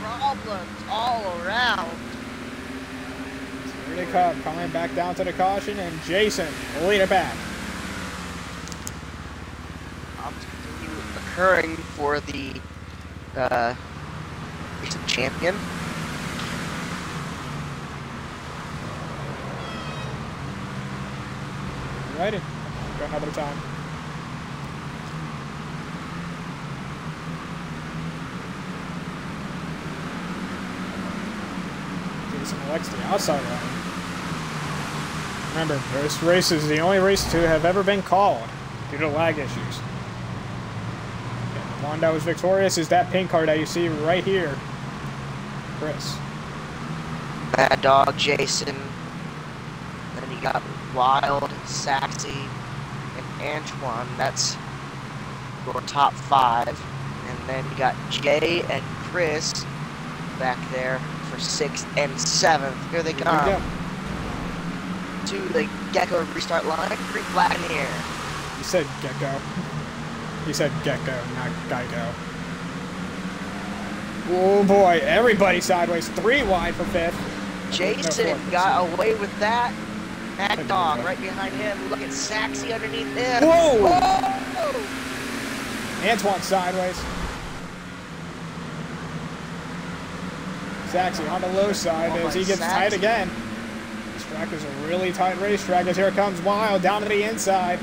Problems all around. Here they come, coming back down to the caution, and Jason lead it back. Problems continue occurring for the uh, champion. Righty. Go another time. Jason elects the outside line. Remember, this race is the only race to have ever been called due to lag issues. One that was victorious is that pink card that you see right here. Chris. Mad Dog, Jason. Then you got Wild, Saxy, and Antwon. That's your top five. And then you got Jay and Chris back there for sixth and seventh. Here they come go. to the Gecko restart line. Green flag in the air. You said gecko. You said gecko, not Geico. Oh boy, everybody sideways. Three wide for fifth. Jason No, fourth, got away with that. Mad Dog right behind him. Look at Saxy underneath him. Whoa! Whoa! Antwon sideways. Saxy on the low side Oh as he gets tight again. This track is a really tight racetrack as here comes Wild down to the inside.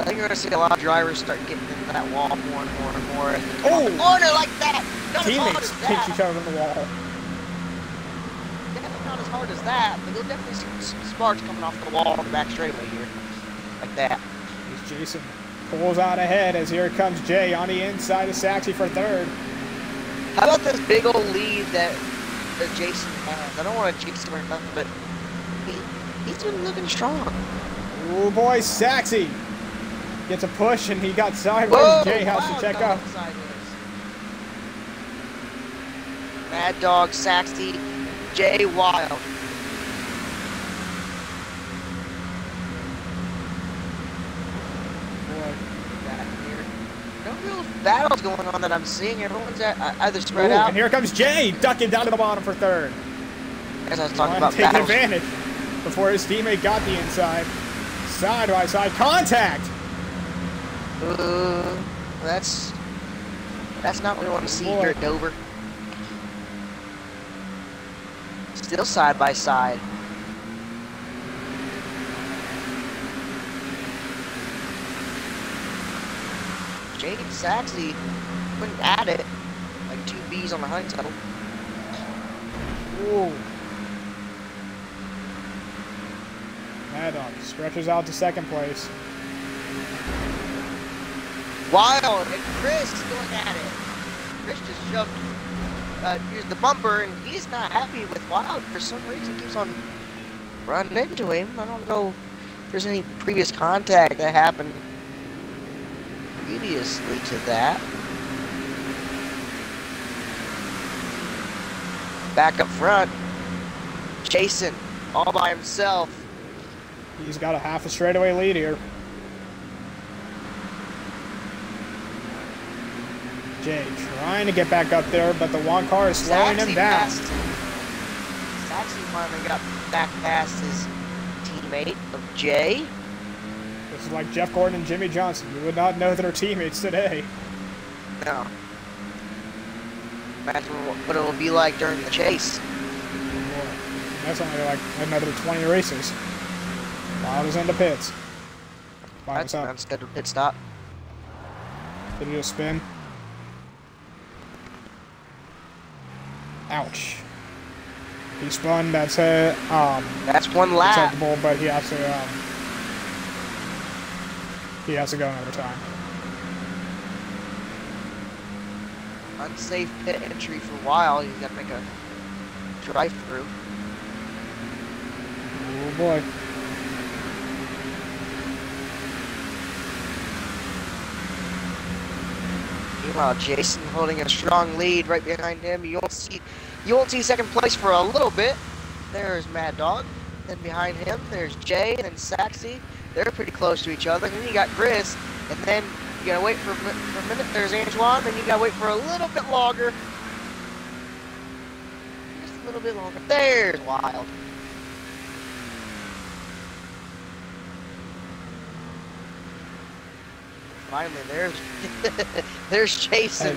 I think you're gonna see a lot of drivers start getting into that wall more and more and more. Oh! oh corner like that. Not Teammates pinch each other in the wall. Definitely not as hard as that, but you'll definitely see some sparks coming off the wall on the back straightaway here, like that. As Jason pulls out ahead as here comes Jay on the inside of Saxy for third. How about this big old lead that, that Jason has? I don't want to jinx him or nothing, but he, he's been looking strong. Oh boy, Saxy gets a push and he got sideways. Whoa, Jay has Wild to check up. sideways. Mad Dog, Saxy, Jay Wild. Boy. Back here. No real battles going on that I'm seeing. Everyone's at, uh, either spread Ooh, out. and here comes Jay ducking down to the bottom for third. As I was talking about battles. advantage before his teammate got the inside. Side by side contact. Uh, that's that's not what we want to see Boy. here at Dover. Still side by side. Jade Saxy went at it like two bees on a honeysuckle. Ooh. Mad Dog stretches out to second place. Wild and Chris is going at it. Chris just shoved uh, used the bumper, and he's not happy with Wild. For some reason, keeps on running into him. I don't know if there's any previous contact that happened previously to that. Back up front, Jason all by himself. He's got a half a straightaway lead here. Jay trying to get back up there, but the one car is slowing him down. passed- Saxy finally got back past his teammate of Jay. This is like Jeff Gordon and Jimmie Johnson. You would not know they're teammates today. No. Imagine what it will be like during the chase. That's only like another 20 races. Wild is in the pits. By That's an himself. unscheduled pit stop. Did he just spin? Ouch. He spun. That's a um, That's one lap. acceptable, but he has to um, he has to go another time. Unsafe pit entry for a while. He's got to make a drive through. Oh boy. Meanwhile, Jason holding a strong lead right behind him. You won't see, you won't see second place for a little bit. There's Mad Dog. Then behind him, there's Jay and Saxy. They're pretty close to each other. Then you got Chris. And then you gotta wait for, for a minute. There's Antwon. Then you gotta wait for a little bit longer. Just a little bit longer. There's Wild. Finally, there's *laughs* there's Jason.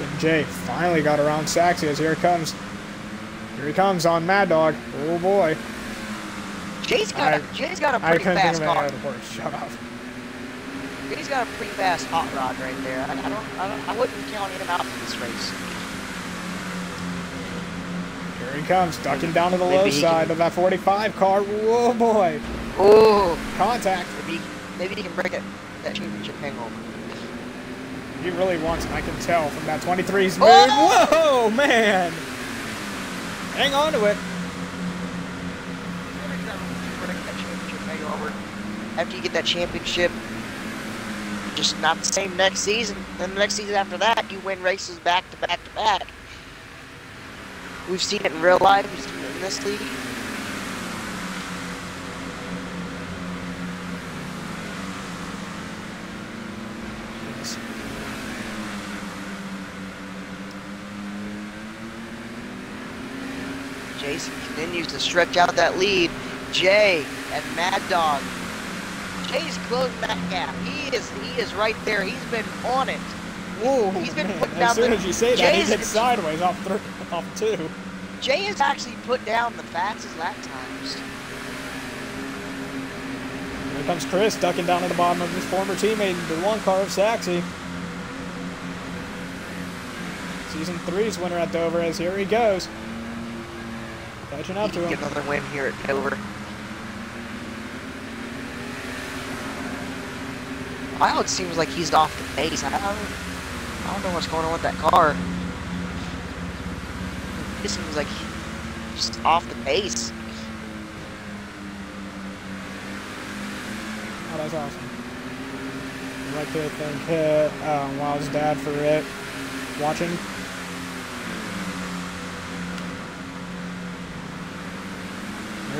And Jay finally got around Saxy as here it comes. Here he comes on Mad Dog. Oh boy. Jay's got a I- Jay's got a I pretty fast of car. Shut up. Jay's got a pretty fast hot rod right there. I, I don't, I don't, I wouldn't count him out in this race. Here he comes, ducking down to the Maybe low he can- side of that 45 car. Whoa boy. Oh, Contact. maybe, maybe he can break it. That championship hangover. He really wants it, I can tell from that 23's move. Oh! Whoa, man! Hang on to it. Break that championship hangover. After you get that championship, just not the same next season. Then the next season after that, you win races back to back to back. We've seen it in real life. We've seen it in this league. Jason continues to stretch out that lead. Jay and Mad Dog. Jay's closing that gap. He is he is right there. He's been on it. Whoa, He's been putting As down soon the- as you say that, he Jay's- hits sideways off, three, off two. Jay has actually put down the fastest lap times. Here comes Chris, ducking down at the bottom of his former teammate, the one car of Saxy. Season three's winner at Dover, as here he goes. Catching up to him. get another win here at Dover. Wild seems like he's off the pace. I don't, I don't know what's going on with that car. It seems like he's just off the pace. Oh, that's awesome. I'd like to thank uh, um, Wild's dad for it. Watching.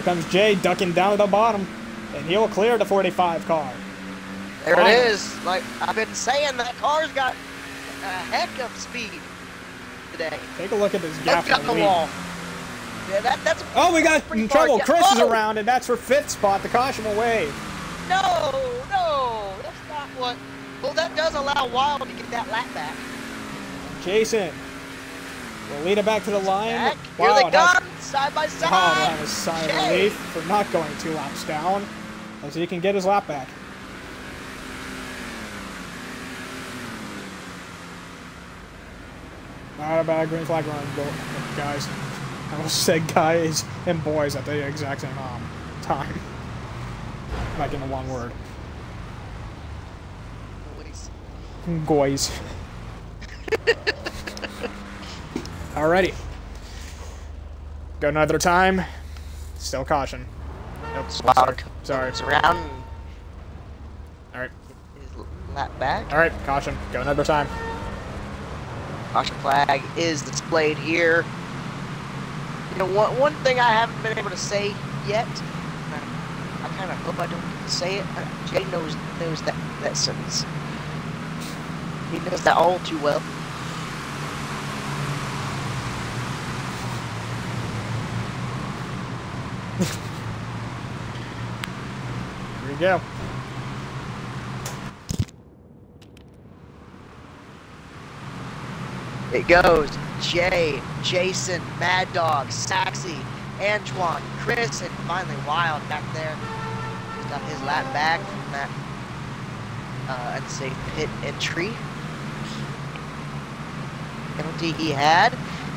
Here comes Jay ducking down at the bottom, and he'll clear the 45 car. There it is. Like I've been saying, that car's got a heck of speed today. Take a look at this Look gap at in the the wall. Yeah, that, that's Oh, we got in trouble. down. Chris is Oh! around, and that's for fifth spot. The caution will wave. no, no, that's not what. Well, that does allow Wild to get that lap back. Jason will lead it back to the line. Back. Here they come, side by side. has a sigh of relief for not going two laps down, as he can get his lap back. Not a bad green flag run, guys. I almost said guys and boys at the exact same um, time. Like in the one word. Boys. Guys. *laughs* Alrighty. Go another time. Still caution. Nope. Sorry. Sorry. comes around. Alright. Lap back. Alright. Caution. Go another time. Caution flag is displayed here. You know, one, one thing I haven't been able to say yet, and I kind of hope I don't get to say it. uh, Jay knows knows that that sentence. He knows that all too well. Here we go. It goes Jay, Jason, Mad Dog, Saxy, Antwon, Chris, and finally Wild back there. He's got his lap back from that uh, unsafe pit entry. Penalty he had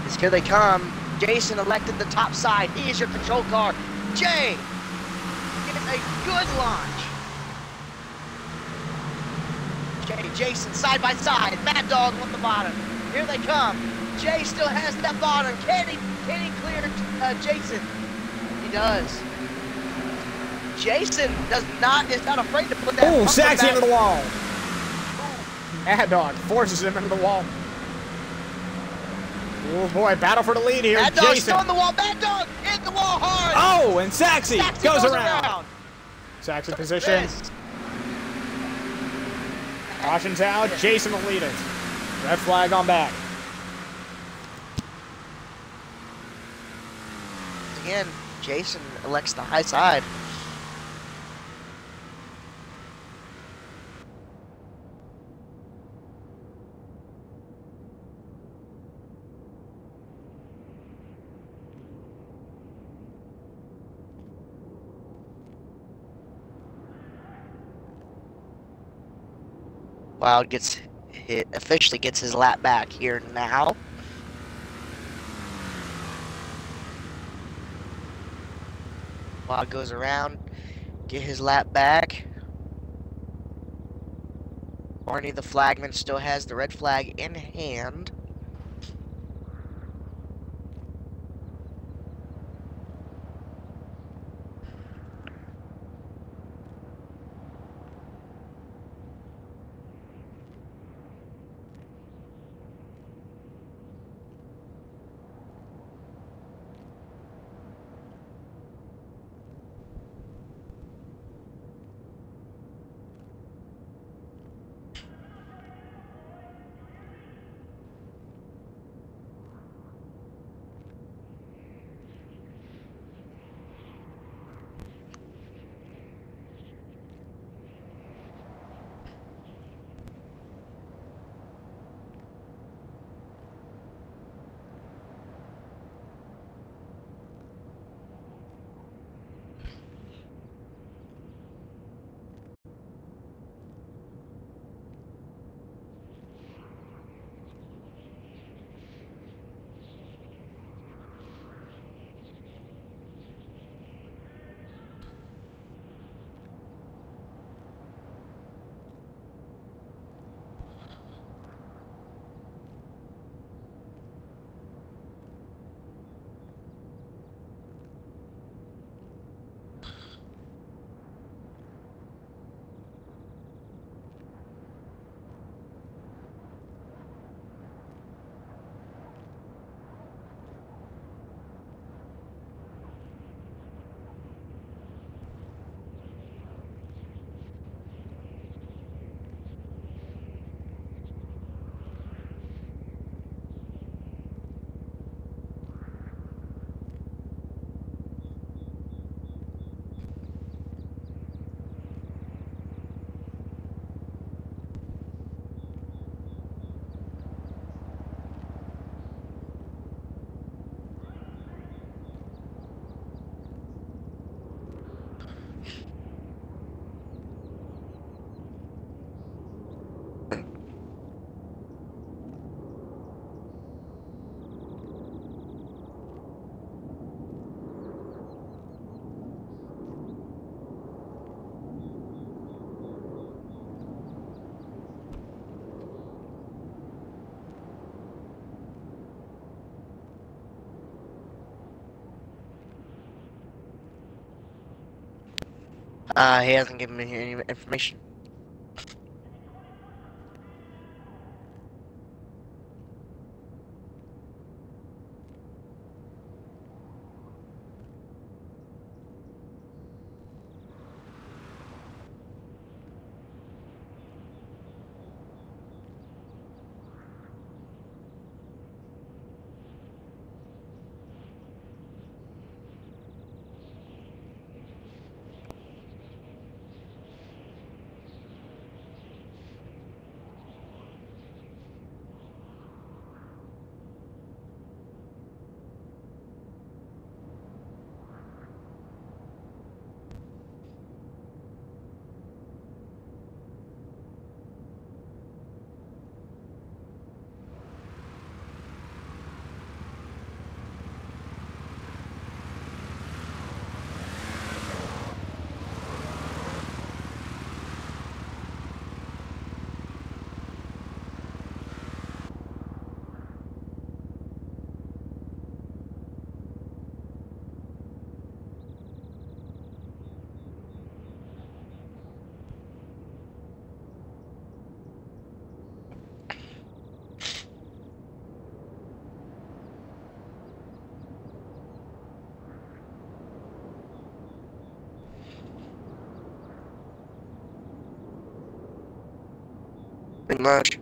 is here they come. Jason elected the top side. He is your control car. Jay gets a good launch. Jay, Jason, side by side. Mad Dog on the bottom. Here they come. Jay still has that bottom. Can he, can he clear uh, Jason? He does. Jason does not is not afraid to put that. Oh, bumper Saxy back. into the wall. Mad Dog forces him into the wall. Oh boy, battle for the lead here. Mad Dog Jason. on the wall. Mad Dog hit the wall hard. Oh, and Saxy, Saxy goes, around. Saxy position. Caution's out. Jason will lead it. Red flag on back. Again, Jason elects the high side. Wild gets hit, officially gets his lap back here now. Wild goes around, get his lap back. Barney the flagman still has the red flag in hand. Uh, he hasn't given me any information. Pretty much.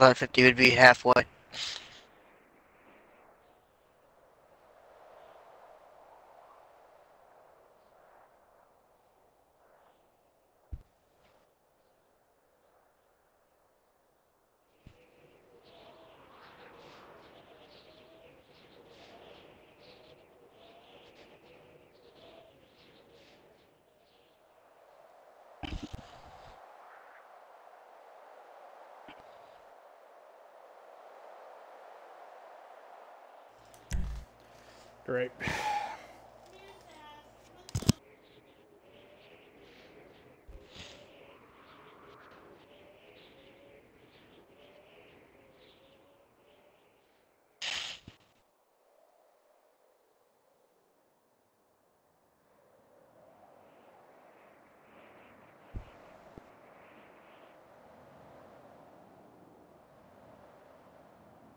Eleven fifty would be halfway. Great.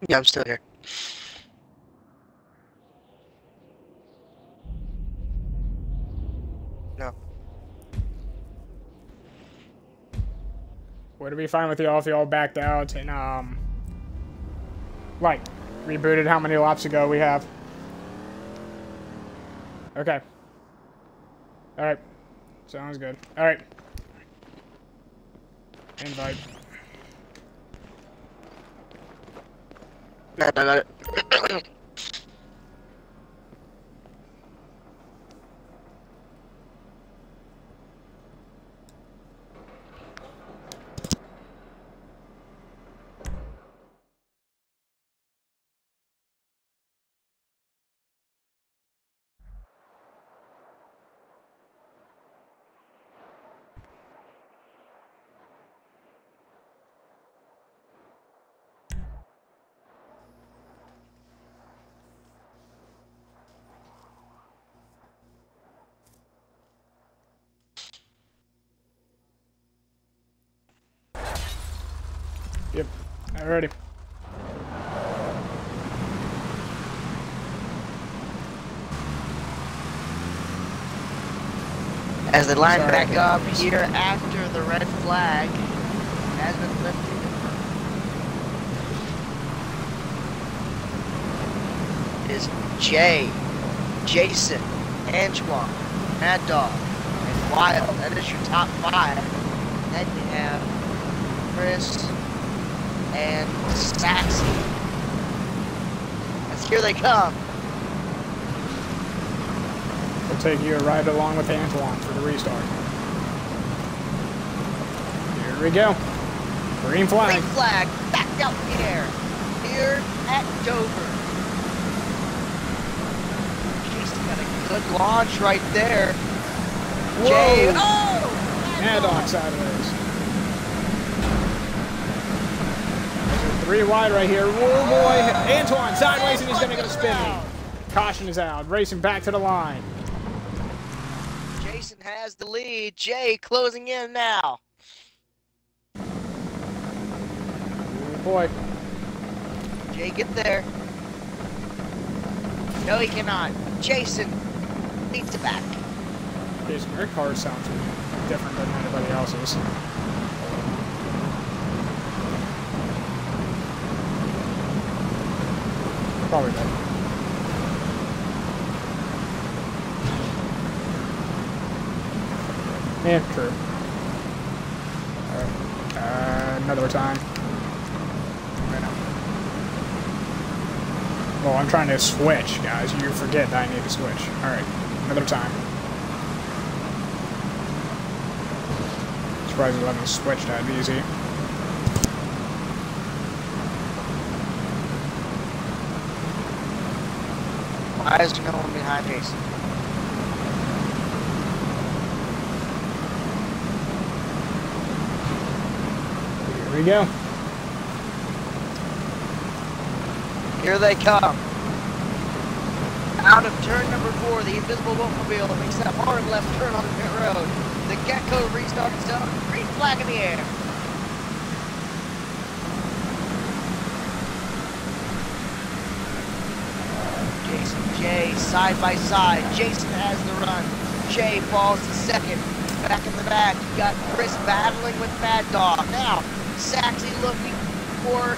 Yeah, I'm still here. Would it be fine with y'all if y'all backed out and, um, like, rebooted how many laps ago we have? Okay. Alright. Sounds good. Alright. Invite. Nah, I got it. Yep. Alrighty. As they line Sorry. back up here after the red flag has been lifted. Is Jay, Jason, Antwon, Mad Dog, and Wild. That is your top five. Then you have Chris and Saxy. As here they come. We'll take you right along with Antwon for the restart. Here we go. Green flag. Green flag back out in air here at Dover. Jason got a good launch right there. Jay, Whoa! oh! Sideways. There's a three wide right here. Whoa, boy. Antwon sideways and he's going to get a spin. Caution is out. Racing back to the line. Jason has the lead. Jay closing in now. Oh, boy. Jay, get there. No, he cannot. Jason leads it back. Jason, your car sounds different than anybody else's. Probably not. Yeah, true. Alright. Uh, another time. Right now. Well, I'm trying to switch, guys. You forget that I need to switch. Alright. Another time. Surprised you let me switch that easy. There no one behind Jason? Here we go. Here they come. Out of turn number four, the invisible Wolfmobile makes that hard left turn on the pit road. The Gecko restarts own green flag in the air. Jay side by side. Jason has the run. Jay falls to second. Back in the back, you got Chris battling with Mad Dog. Now, Saxy looking four,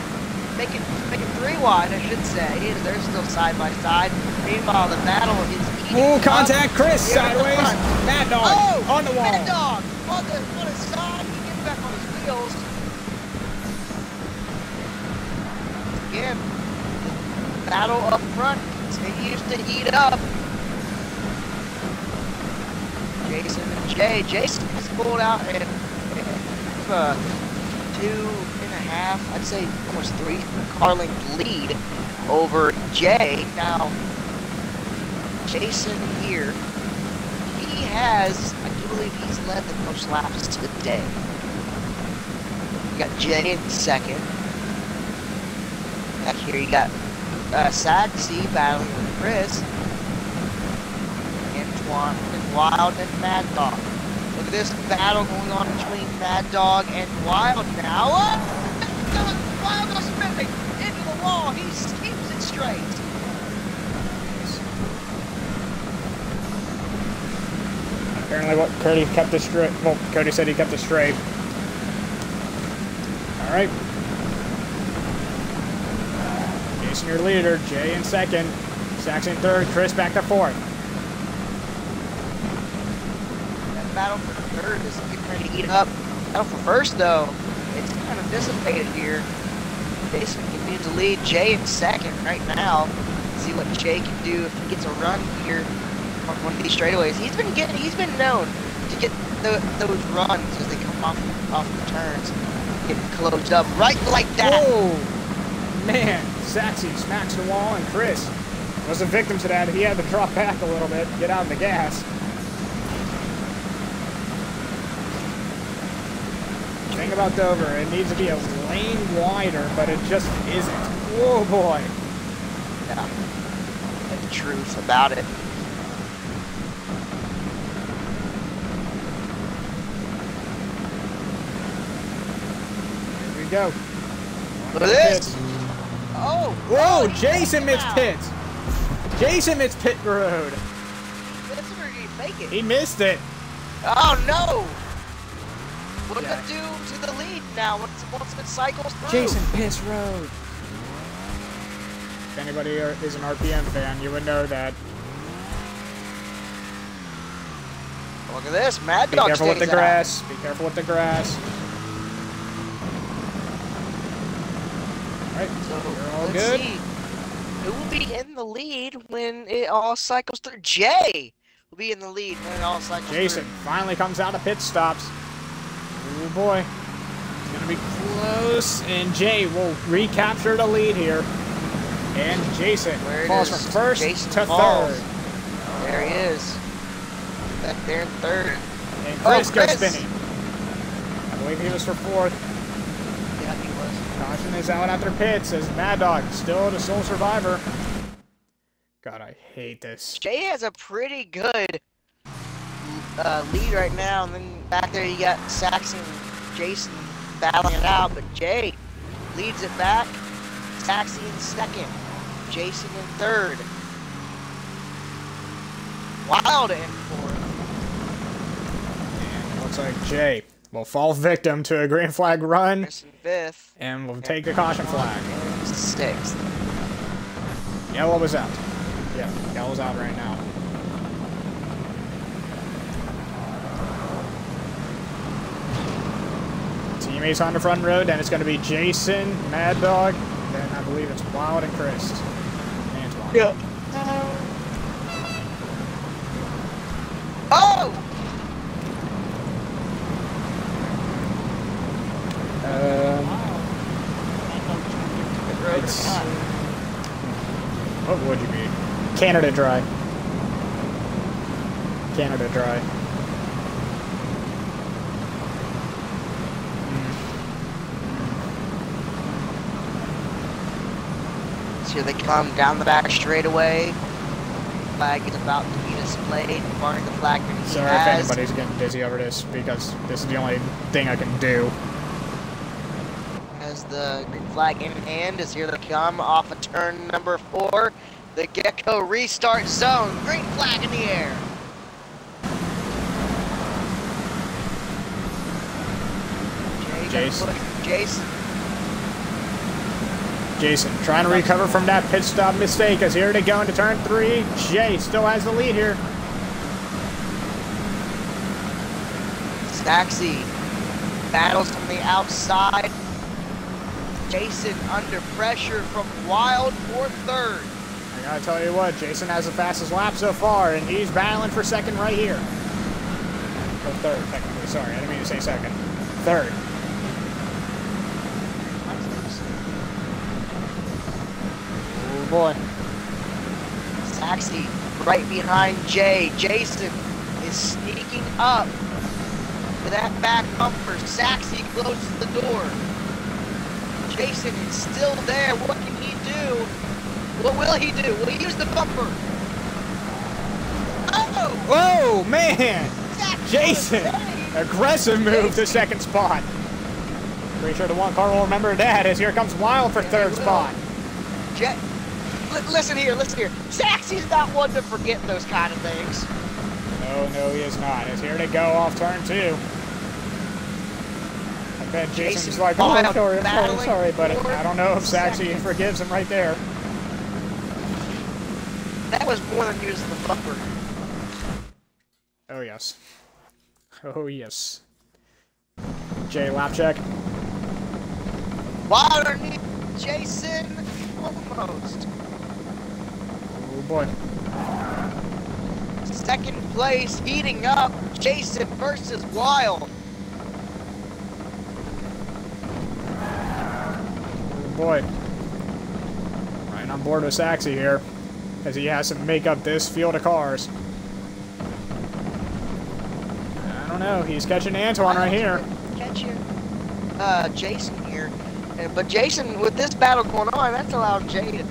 making it three wide, I should say. They're still side by side. Meanwhile, the battle is eating Ooh, up contact, Chris, here sideways. Mad Dog, Oh, on the wall. Mad Dog on the on his side. He gets back on his wheels. Again, battle up continues to heat up. Jason and Jay. Jason has pulled out a, a two and a half, I'd say almost three car length lead over Jay. Now, Jason here, he has, I do believe he's led the most laps today. You got Jay in second. Back here you got uh, Saxy battling with Chris. Antwon and Wild and Mad Dog. Look at this battle going on between Mad Dog and Wild now. Oh! Wild goes spinning into the wall. He keeps it straight. Apparently, what Cody kept it straight. Well, Cody said he kept it straight. All right. Jason, your leader. Jay in second. Saxon third. Chris back to fourth. That battle for third is getting ready to eat up. Battle for first, though, it's kind of dissipated here. Jason continues to lead Jay in second right now. See what Jay can do if he gets a run here on one of these straightaways. He's been getting, he's been known to get the, those runs as they come off off the turns, getting closed up right like that. Oh, man. Saxy smacks the wall, and Chris was a victim to that. He had to drop back a little bit, get out of the gas. Thing about Dover, it needs to be a lane wider, but it just isn't. Oh boy. Yeah. The truth about it. Here we go. Look at this. Oh, Whoa, oh, Jason missed missed pits. Jason missed pit road. That's where he make it. He missed it. Oh no! What Yeah. to do to the lead now once, once it cycles through? Jason Piss Road. If anybody is an RPM fan, you would know that. Look at this, Mad Be careful with the stays out. grass. Be careful with the grass. Alright, So you're all good. see. Be in the lead when it all cycles through? Jay will be in the lead when it all cycles through. Jason finally comes out of pit stops. Oh boy. It's gonna be close, and Jay will recapture the lead here. And Jason falls is. from first Jason to falls. third. There he is. Back there in third. And Oh, Chris goes spinning. I believe he was for fourth. Yeah, he was. Caution is out after pits as Mad Dog still the sole survivor. God, I hate this. Jay has a pretty good uh, lead right now, and then back there you got Saxon Jason battling it out, but Jay leads it back. Saxon in second, Jason in third. Wild in fourth. And it looks like Jay will fall victim to a green flag run fifth. and will take the caution flag. And sixth. Yellow was out. Yeah, yellow's out right now. Teammates on the front road, then it's going to be Jason, Mad Dog, then I believe it's Wild and Chris. Antwon. Yeah. Oh! Um, Good road or It's- what would you be? Canada Dry. Canada Dry. Hmm. So here they come down the back straightaway. Flag is about to be displayed. Barring the flag Sorry if anybody's getting dizzy over this because this is the only thing I can do. As the green flag in hand as here they come off of turn number four. The Gecko restart zone. Green flag in the air. Jason. Jason. Jason trying to recover from that pit stop mistake as here to go into turn three. Jay still has the lead here. Saxy battles from the outside. Jason under pressure from Wild for third. I gotta tell you what, Jason has the fastest lap so far, and he's battling for second right here. Or third, technically. Sorry, I didn't mean to say second. Third. Oh boy. Saxy right behind Jay. Jason is sneaking up to that back bumper. Saxy closes the door. Jason is still there. What can he do? What will he do? Will he use the bumper? Oh! Whoa, man! Saxy Jason! Aggressive move to second spot. Pretty sure the one car will remember that as here comes Wild for third spot. Jet. Li- listen here, listen here. Saxy's not one to forget those kind of things. No, no, he is not. He's here to go off turn two. I bet Jason's Jason like, oh, I'm sorry, I'm sorry, I'm sorry, but I don't know if Saxy forgives him right there. That was more than using the bumper. Oh, yes. Oh, yes. Jay, lap check. Wild Jason almost. Oh, boy. Second place heating up. Jason versus Wild. Oh, boy. Right on board with Saxy here. As he has to make up this field of cars. I don't know. He's catching Antwon right here. Catching uh, Jason here. Uh, But Jason, with this battle going on, that's allowed Jay to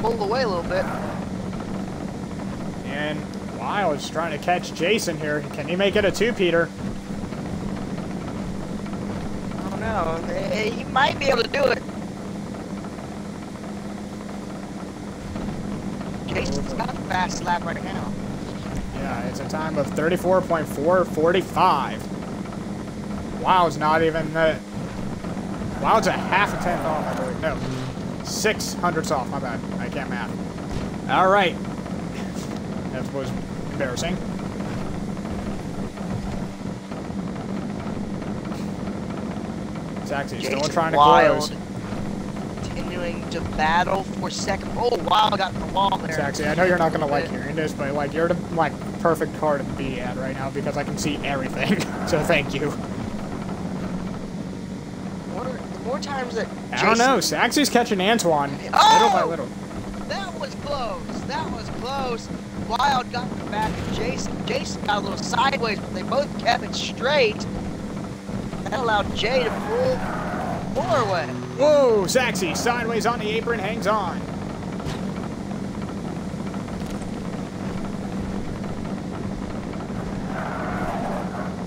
pull away a little bit. And Wild is trying to catch Jason here. Can he make it a two-peater? I don't know. He might be able to do it. Jason's got the fast lap right now. Yeah, it's a time of 34.445. Wild's not even the... Wild's a half a tenth off, I believe. No, six hundredths off, my bad. I can't math. All right. That was embarrassing. Saxy still Jason trying to Wild close. Continuing to battle for second. Oh, Wild got in the wall there. Saxy, I know you're not gonna like hearing this, but like you're the like perfect car to be at right now because I can see everything. *laughs* so thank you. More, the more times that I don't know. Saxy's catching Antwon little Oh! by little. That was close. That was close. Wild got the back of Jason. Jason got a little sideways, but they both kept it straight. That allowed Jay to pull more away. Whoa, Saxy sideways on the apron, hangs on.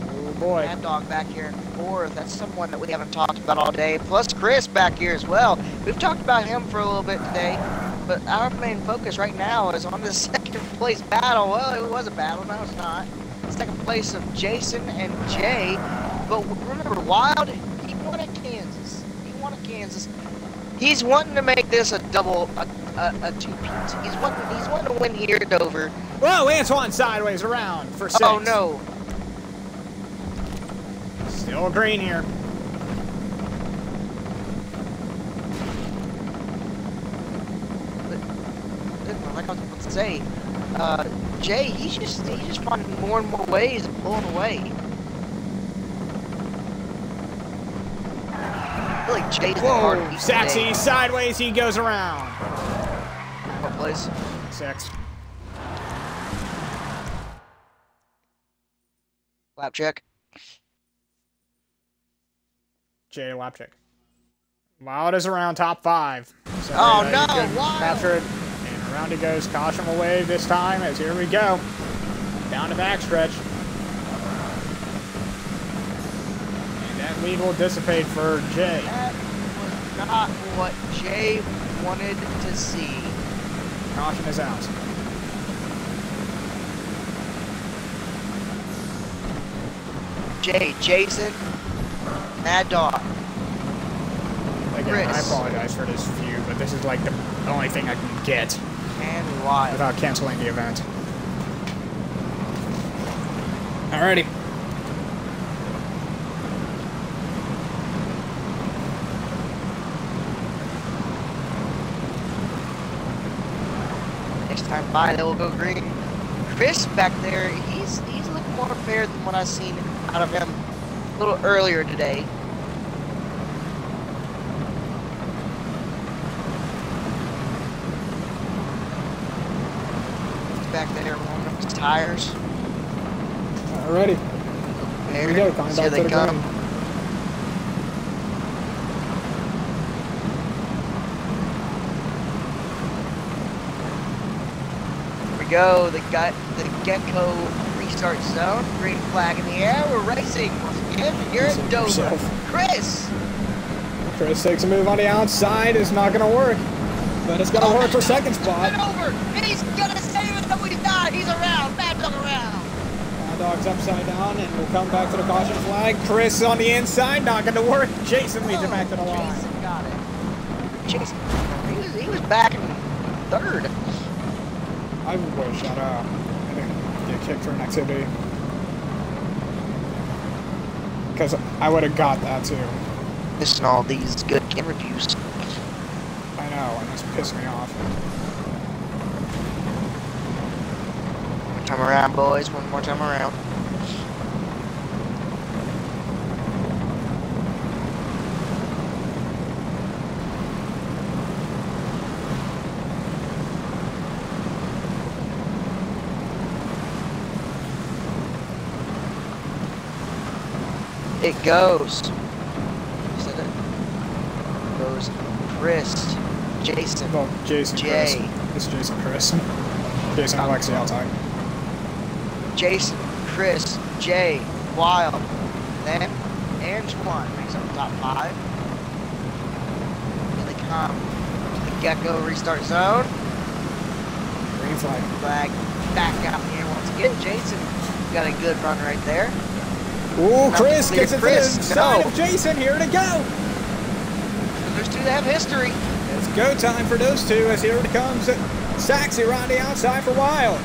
Oh boy. Mad Dog back here in fourth. That's someone that we haven't talked about all day. Plus Chris back here as well. We've talked about him for a little bit today, but our main focus right now is on the *laughs* second place battle. Well, it was a battle. No, it's not. Second place of Jason and Jay. But remember, Wild, he won at Kansas. He won at Kansas. He's wanting to make this a double, a, a, a two-peat. He's wanting, he's wanting to win here at Dover. Whoa, Antwon sideways around for six. Oh no! Still green here. like I was about to say, uh, Jay, he's just he's just finding more and more ways of pulling away. I feel like Jay's the Whoa, beat Saxy sideways, he goes around. What place? Six. Lap check. Jay lap check. Wild is around top five. So, Oh, uh, no, you can Wild! Capture it. And around he goes. Caution will wave this time as here we go. Down the backstretch. And that lead will dissipate for Jay. That was not what Jay wanted to see. Caution is out. Jay, Jason, Mad Dog. Like again. I apologize for this view, but this is like the only thing I can get And Wild. without canceling the event. Alrighty. Next time by, they will go green. Chris back there, he's he's looking more fair than what I've seen out of him a little earlier today. Back there warming up his tires. Alrighty. Here we go. Coming Here back they to the come. green. Go. The gut, the gecko restart zone. Green flag in the air. We're racing again. You're for Dover. yourself. Chris. Chris takes a move on the outside. It's not going to work. But it's going to work for second spot. Over. He's gonna save it. No, he's not. He's around. Mad dog around. Mad Dog's upside down, and we'll come back to the caution flag. Chris on the inside, not going to work. Jason leads it back to the oh, line. Jason got it. Jason, he was, he was back in third. I wish I'd uh, I didn't get kicked for an activity. Because I would have got that too. Missing all these good game reviews. I know, and it's pissed me off. One time around, boys. One more time around. It goes. Said it. Goes Chris, Jason, Well, Jason Jay. Chris. It's Jason Chris. Jason ah. Alexi outside. Jason, Chris, Jay, Wild, then Antwon makes up the top five. Here they come. to The Gecko restart zone. Green flag. Flag back out here once again. Jason got a good run right there. Ooh, Chris clear gets it to the Chris, side no. of Jason. Here to go. There's two that have history. It's go time for those two as here it comes. Saxy around the outside for Wild.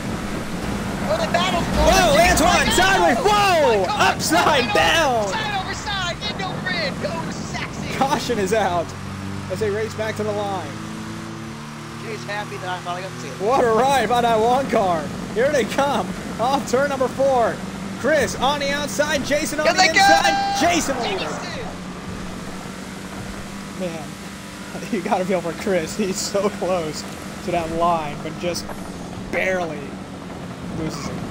Well, they battled for Whoa, it. Antwon, my sideways. Whoa, My God. upside My God. down. Side over side. End over end. Go Saxy. Caution is out as they race back to the line. Jay's happy that I finally got to see it. What a ride by that one car. Here they come. Off turn number four. Chris on the outside. Jason on the they go! inside. Jason. Man, *laughs* you gotta feel for Chris. He's so close to that line, but just barely loses it. *laughs*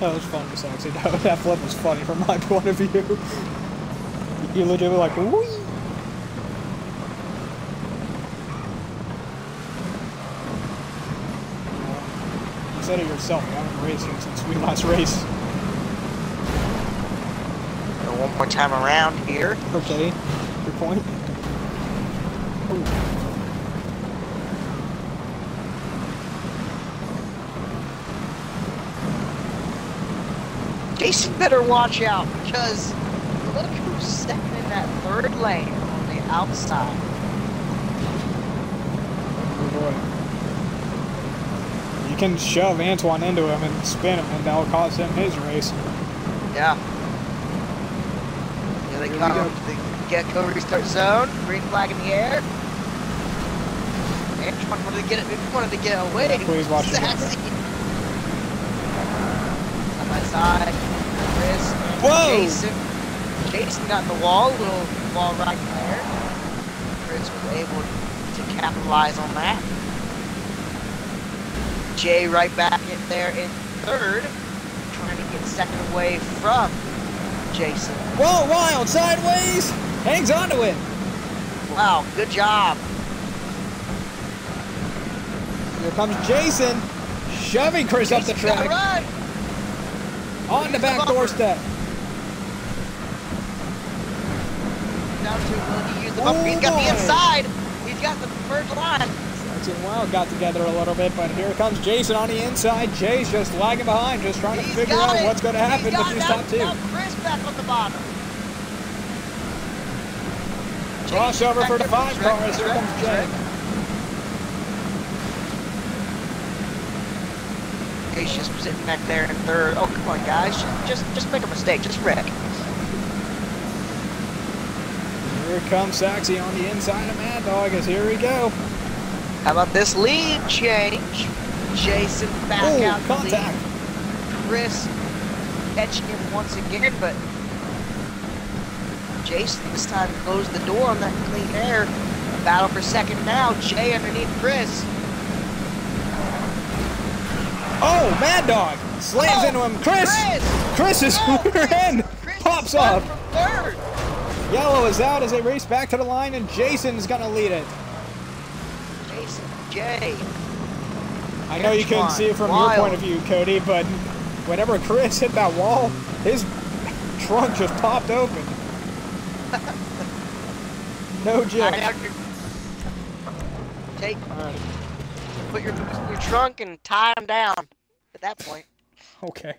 that was fun for Saxy. That, *laughs* that flip was funny from my point of view. You legit were like, whee! Said it yourself. You haven't racing since we last raced. One more time around here. Okay, your point. Jason better watch out because look who's second in that third lane on the outside. Oh boy. You can shove Antwon into him and spin him, and that'll cost him his race. Yeah. Here they Here we come. go. The gecko restart zone. Green flag in the air. Antwon wanted to get it. Wanted to get away. Please watch it, Saxy. Side by side. Chris. and Whoa! Jason. Jason got in the wall. Little wall right there. Chris was able to capitalize on that. Jay right back in there in third, trying to get second away from Jason. Whoa, wild, sideways! Hangs onto it! Wow, good job. Here comes Jason, shoving Chris up the track, Run. on the back doorstep. Down to will he use the Oh? He's got oh, boy. the inside. He's got the first line. And Wild got together a little bit, but here comes Jason on the inside. Jay's just lagging behind, just trying to He's figure out it. what's going to happen with these top two. Chris back on the bottom. Crossover for the five cars. Here comes Jay. He's just sitting back there in third. Oh, come on, guys. Just, just, just make a mistake. Just wreck. Here comes Saxy on the inside of Mad Dog as here we go. How about this lead change? Jason back Oh, out the lead. Chris catching him once again, but Jason this time closed the door on that clean air. A battle for second now. Jay underneath Chris. Oh, Mad Dog slams Oh, into him. Chris, Chris! Chris is Oh, *laughs* rear end pops off. Yellow is out as they race back to the line, and Jason's gonna lead it. Jay. I know you couldn't see it from your point of view, Cody, but whenever Chris hit that wall, his trunk just popped open. *laughs* No joke. Right Take, Alright, put your your trunk and tie him down. At that point, okay.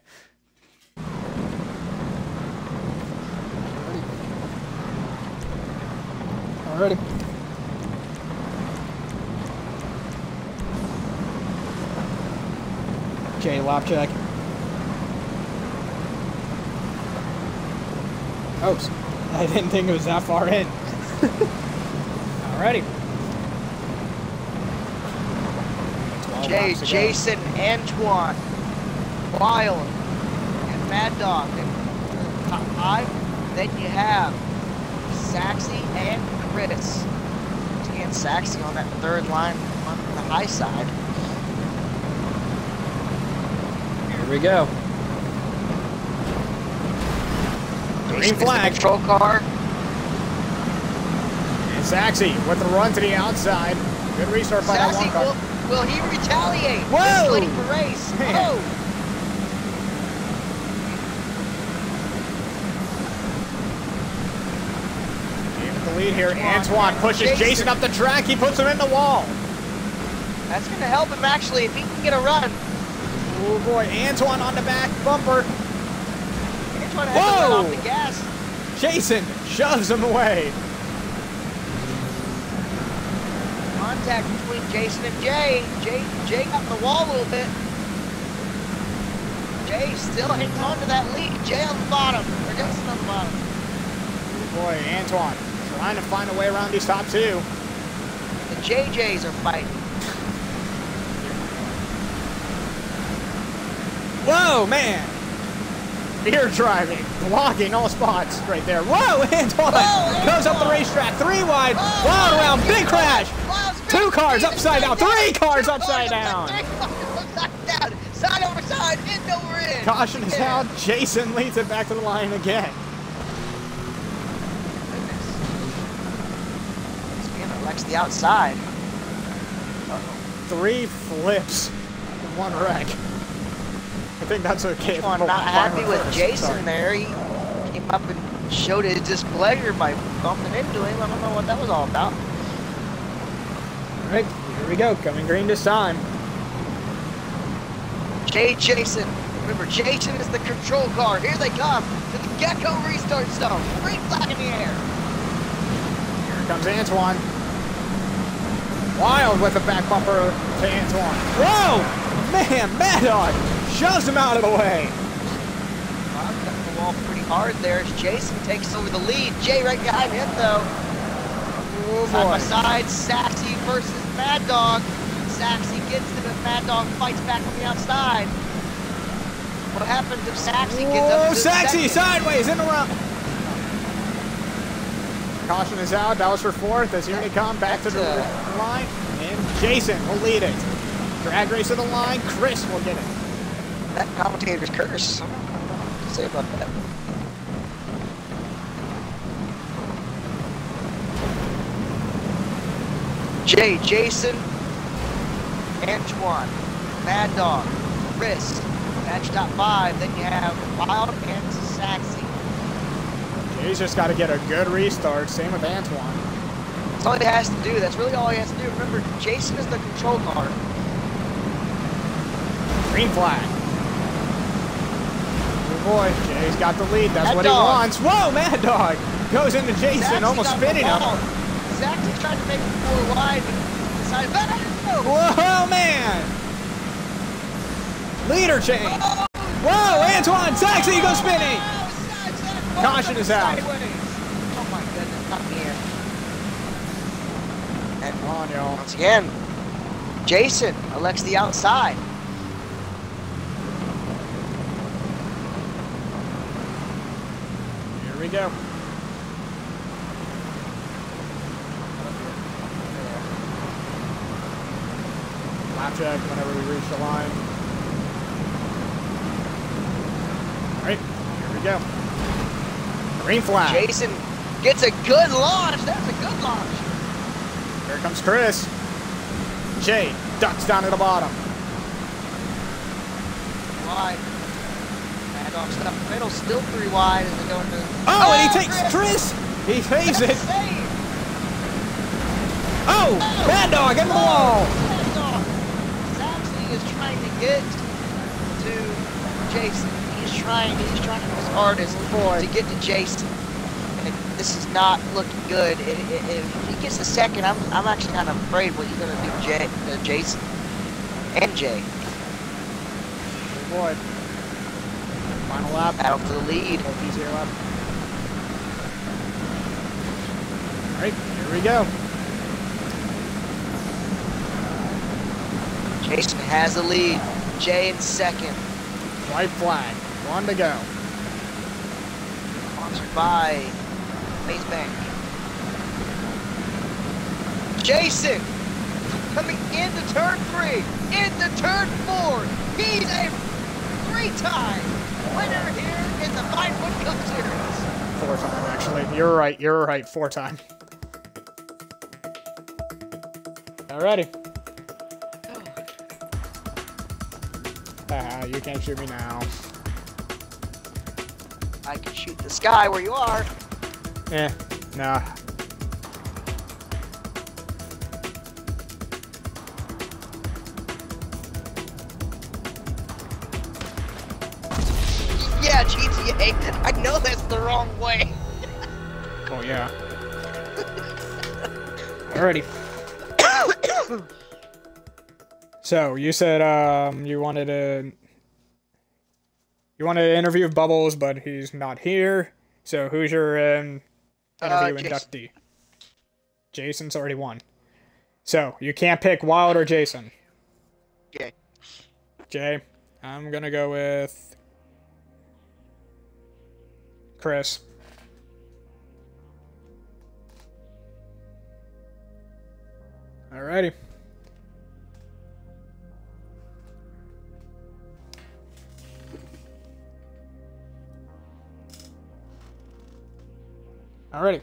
Alrighty. Jay, lap check. Oh, s- I didn't think it was that far in. *laughs* Alrighty. 12 Jay, laps to go. Jason, Antwon, Wild, and Mad Dog. And uh, top five. Then you have Saxy and Chris. And Saxy on that third line on the high side. Here we go. Green the flag. Control car. And Saxy with the run to the outside. Good restart by that one Saxy, car. will, will he retaliate? Whoa! Ready for race. Man. Whoa! The lead here. Come Antwon pushes Jason. Jason. up the track. He puts him in the wall. That's going to help him actually if he can get a run. Oh boy, Antwon on the back bumper. Antwon has off the gas. Jason shoves him away. Contact between Jason and Jay. Jay, Jay got in the wall a little bit. Jay still hangs on to that lead. Jay on the bottom. Or Jason on the bottom. Oh boy, Antwon trying to find a way around these top two. The JJs are fighting. Whoa, man. Fear driving, blocking all spots right there. Whoa, Antwon Whoa, goes up the racetrack. Three wide, Oh, wild big crash. Two cars upside down, three cars upside down. Three cars upside down. Side over side, end over end. Caution is out. Jason leads it back to the line again. Alex the outside. Three flips in one wreck. I think that's okay. if Antwon we'll not final happy with first. Jason Sorry. there. He came up and showed his displeasure by bumping into him. I don't know what that was all about. All right, here we go. Coming green this time. Jay Jason. Remember, Jason is the control car. Here they come to the Gecko restart zone. Green flag in the air. Here comes Antwon. Wild with a back bumper to Antwon. Whoa! Man, Mad Dog shoves him out of the way. Bob cut the wall pretty hard there as Jason takes over the lead. Jay right behind him, though. Oh Side by boy. side, Saxy versus Mad Dog. Saxy gets to the Mad Dog fights back on the outside. What happens if Saxy gets Whoa, up to Saxy sideways in the run. Caution is out. That was for fourth as here they come back to the That's, line. And Jason will lead it. Drag race to the line. Chris will get it. That commentator's curse. I don't know what to say about that. Jay, Jason, Antwon, Mad Dog, Chris, match top five. Then you have Wild and Saxy. Jay's just got to get a good restart. Same with Antwon. That's all he has to do. That's really all he has to do. Remember, Jason is the control car. Green flag. Oh boy, Jay's got the lead. That's Mad what Dog. he wants. Whoa, Mad Dog goes into Jason, Zaxby's almost spinning the him. ball. Zaxby's tried to make it four wide, but decided, Whoa, man! Leader change. Whoa, Antwon Saxy goes spinning. Oh, Caution is out. Oh my goodness, not here. And on, y'all. once again, Jason elects the outside. Here we go. Lap check whenever we reach the line. Alright, here we go. Green flag. Jason gets a good launch. That's a good launch. Here comes Chris. Jay ducks down to the bottom. Wide. Mad Dog stuff in the middle, still three wide as they go into. Oh, and he takes Chris. He saves it. Save. Oh, Bad Dog into the wall. Mad Dog. Zaxby is trying to get to Jason. He's trying. He's trying his hardest boy. to get to Jason. And this is not looking good. I- I- If he gets a second, I'm I'm actually kind of afraid what he's gonna do, Jay, uh, Jason and Jay. Oh boy. Final lap. Battle for the lead. Here lap. Alright, here we go. Jason has the lead. Jay in second. White flag. One to go. Sponsored by Maze Bank. Jason coming into turn three, into turn four. He's a three-time winner here in the Five Foot Cup Series. Four time, actually. You're right. You're right. Four time. Alrighty. Ah, you can't shoot me now. I can shoot the sky where you are. Eh, nah. The wrong way. Oh yeah. Alrighty. so you said um you wanted to you wanted to interview Bubbles, but he's not here. So who's your um, Uh, interview Jason. inductee? Jason's already won. So you can't pick Wild or Jason. Okay. Jay, I'm gonna go with Chris. Alrighty. Alrighty.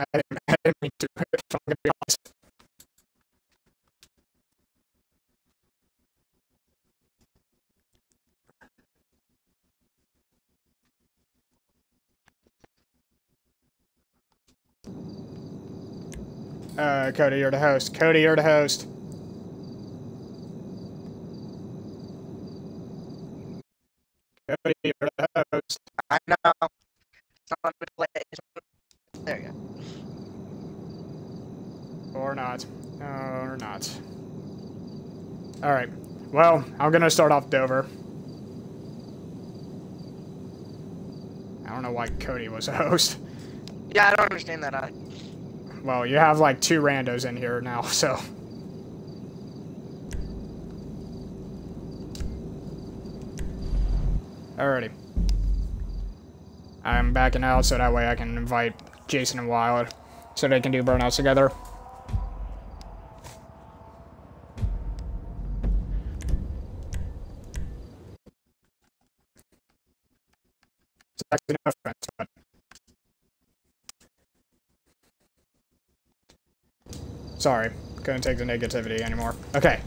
I didn't, I didn't mean to, if I'm gonna be honest. Uh, Cody, you're the host. Cody, you're the host. Cody, you're the host. I know. It's not gonna play. There you go. Or not. Uh, or not. Alright. Well, I'm gonna start off Dover. I don't know why Cody was a *laughs* host. Yeah, I don't understand that. I, Well, you have like two randos in here now, *laughs* so. Alrighty. I'm backing out so that way I can invite Jason and Wild so they can do burnouts together. Actually no offense, but Sorry, couldn't take the negativity anymore. Okay.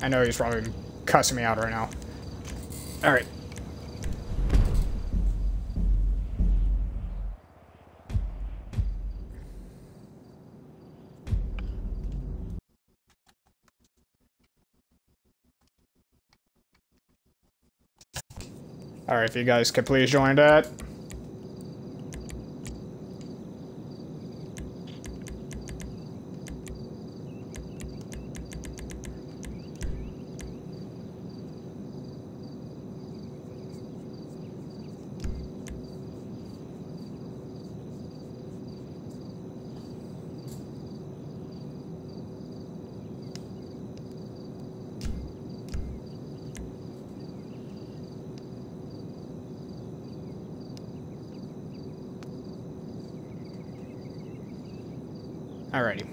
I know he's probably cussing me out right now. Alright. Alright, if you guys could please join that. Alrighty.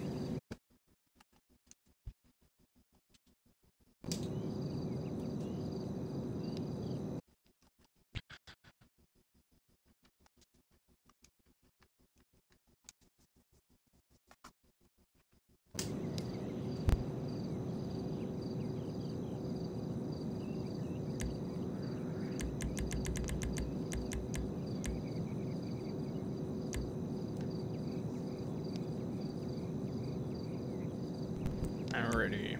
Alrighty.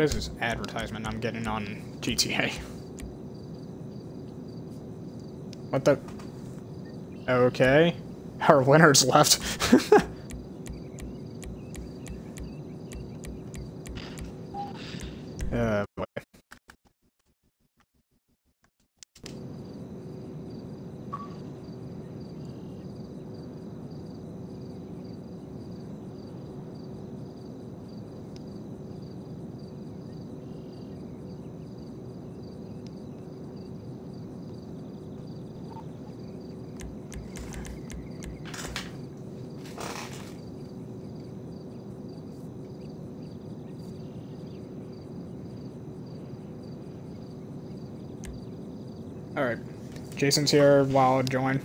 What is this advertisement I'm getting on GTA? What the? Okay. Our winner's left. *laughs* Uh, boy. Alright. Jason's here while join.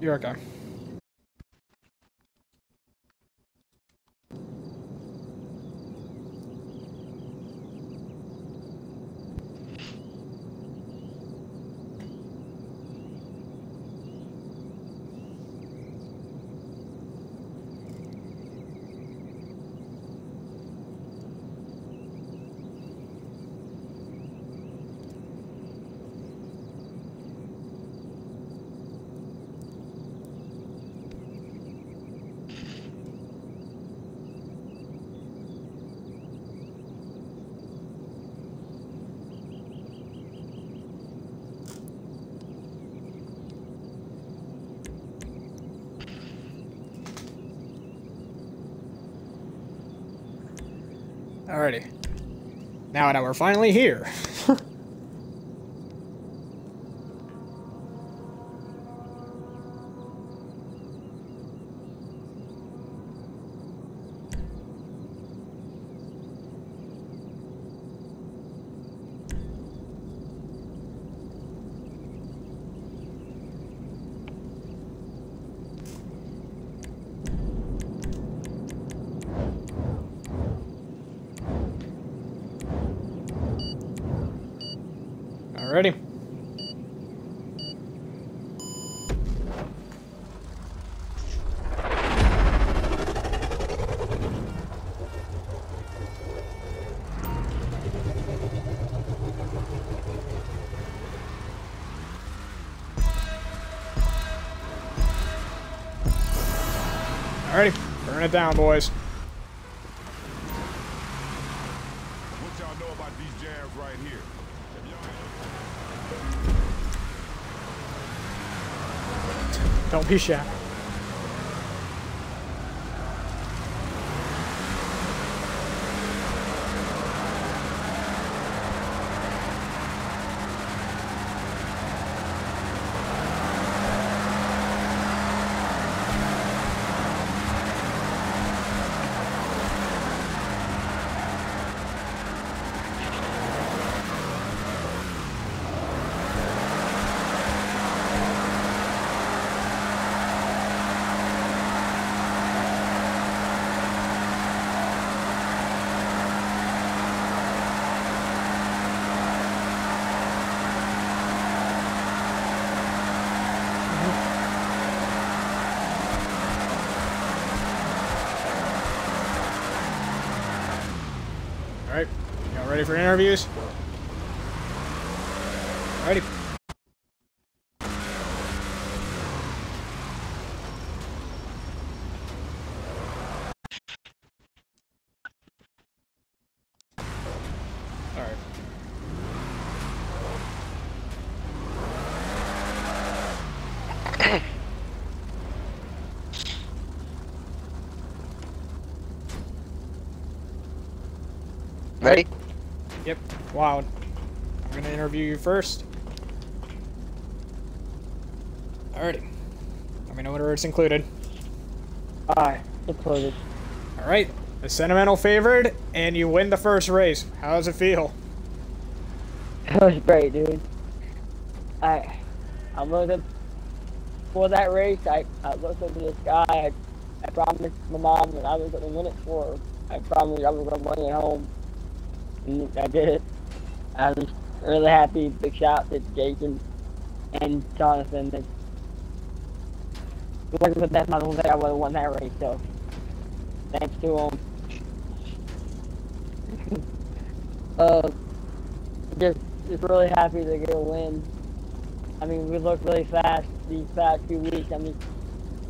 You're okay. Alrighty. Now that we're finally here. Alrighty. Alrighty, burn it down, boys. If y'all Don't be shy. Alright, y'all ready for interviews? Alrighty. Alright. Ready? Yep. Wow. I'm gonna interview you first. Alrighty. Let me know whether it's included. Alright, included. Alright. The sentimental favored, and you win the first race. How does it feel? *laughs* It was great, dude. I, I'm looking for that race. I, I looked up into the sky. I, I promised my mom that I was going to win it for her. I promised I was going to bring it home. And I did it. I was really happy. Big shout out to Jason and Jonathan. That it wasn't for them, I don't I would have won that race. So, thanks to them. *laughs* uh, just just really happy to get a win. I mean, we looked really fast these past few weeks. I mean,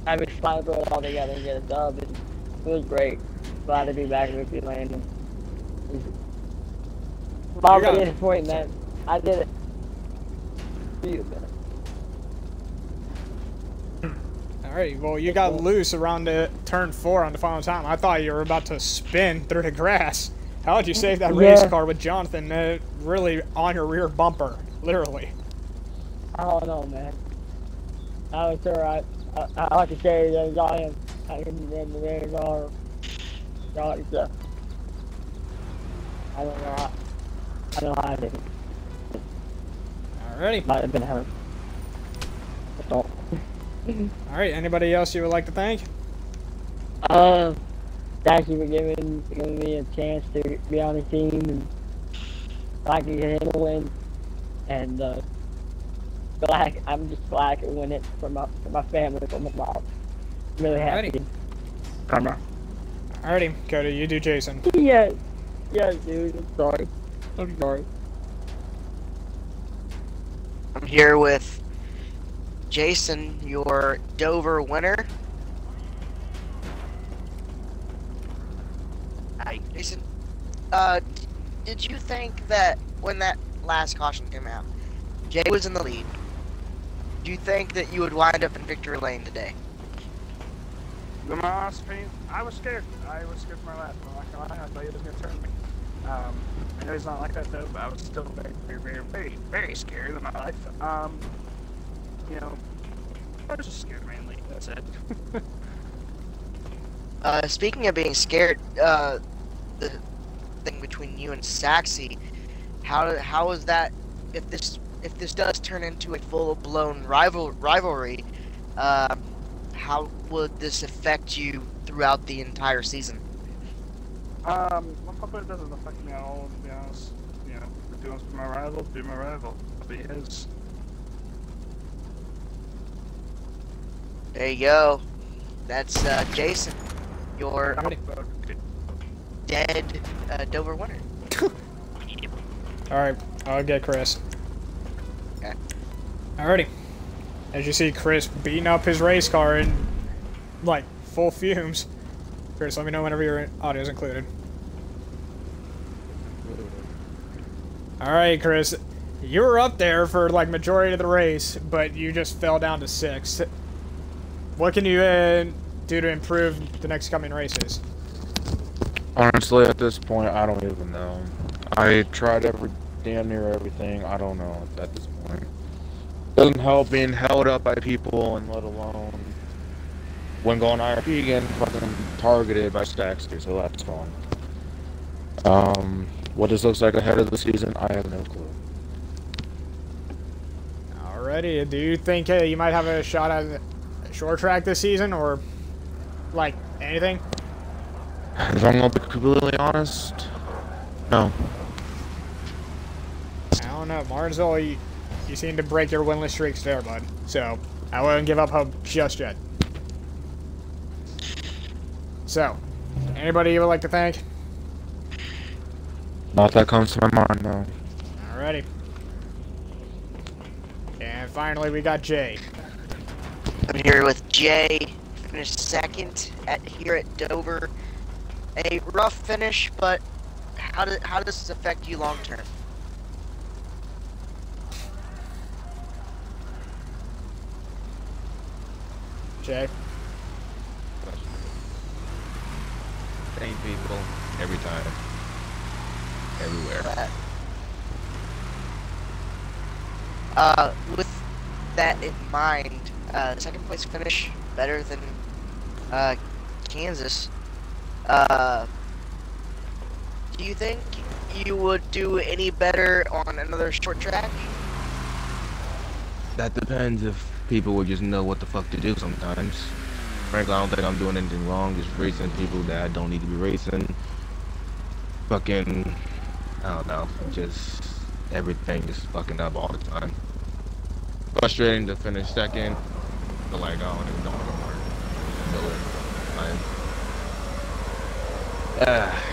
I was it all together and get a dub. And it was great. Glad to be back with you, Landon. Mom, got at it. this point, man, I did it. For you, man. Alright, well, you got loose around the turn four on the final time. I thought you were about to spin through the grass. How did you save that *laughs* race Yeah. car with Jonathan uh, really on your rear bumper? Literally. I don't know, man. I was alright. I, I like to say that I am. I can remember where they are. God, it's, uh, I don't know. I don't know I did it. Alrighty. Might have been hurt. All. *laughs* Alright, anybody else you would like to thank? Uh, thank you for giving, giving me a chance to be on the team and I can get him a win. And uh, glad I'm just glad I could win it for my for my family, for my mom. Really happy. Alrighty. Come on. Alrighty, Cody, you do Jason. *laughs* Yes, yes, dude. I'm sorry. I'm sorry. I'm here with Jason, your Dover winner. Hi, Jason. Uh, d- did you think that when that last caution came out, Jay was in the lead? Do you think that you would wind up in victory lane today? In my honest opinion, I was scared. I was scared for my life. I'm not gonna lie, I thought he was gonna turn me. Um, I know he's not like that though, but I was still very, very, very, very, very scared in my life. Um, you know, I was just scared mainly. That's it. *laughs* Uh, speaking of being scared, uh, the thing between you and Saxy, how how is that? If this if this does turn into a full blown rival rivalry, uh, how would this affect you throughout the entire season? Um, well, probably doesn't affect me at all, to be honest. You know, if he wants to be my rival, be my rival. I'll be his. There you go. That's uh, Jason, your dead uh, Dover winner. *laughs* Alright, I'll get Chris. Okay. Alrighty. As you see, Chris beating up his race car in like full fumes. Chris, let me know whenever your audio is included. All right, Chris. You were up there for like majority of the race, but you just fell down to sixth. What can you uh, do to improve the next coming races? Honestly, at this point, I don't even know. I tried every damn near everything. I don't know at this point. Doesn't help being held up by people, and let alone when going IRP again, fucking targeted by Stackster. So that's fun. Um, what this looks like ahead of the season, I have no clue. Alrighty, do you think uh, you might have a shot at a short track this season, or like anything? If I'm gonna be completely honest, no. I don't know, Martinsville. You, you seem to break your winless streaks there, bud. So I wouldn't give up hope just yet. So, anybody you would like to thank? Not that comes to my mind, no. Alrighty. And finally, we got Jay. I'm here with Jay. Finished second at here at Dover. A rough finish, but how does how does this affect you long term? Jay. Same people every time. Everywhere. That. Uh, with that in mind, uh, second place finish better than uh, Kansas. Uh, do you think you would do any better on another short track? That depends if people would just know what the fuck to do sometimes. Frankly, I don't think I'm doing anything wrong. Just racing people that don't need to be racing. Fucking, I don't know. Just everything just fucking up all the time. Frustrating to finish second, but like I don't even know what I'm. Uh, *sighs*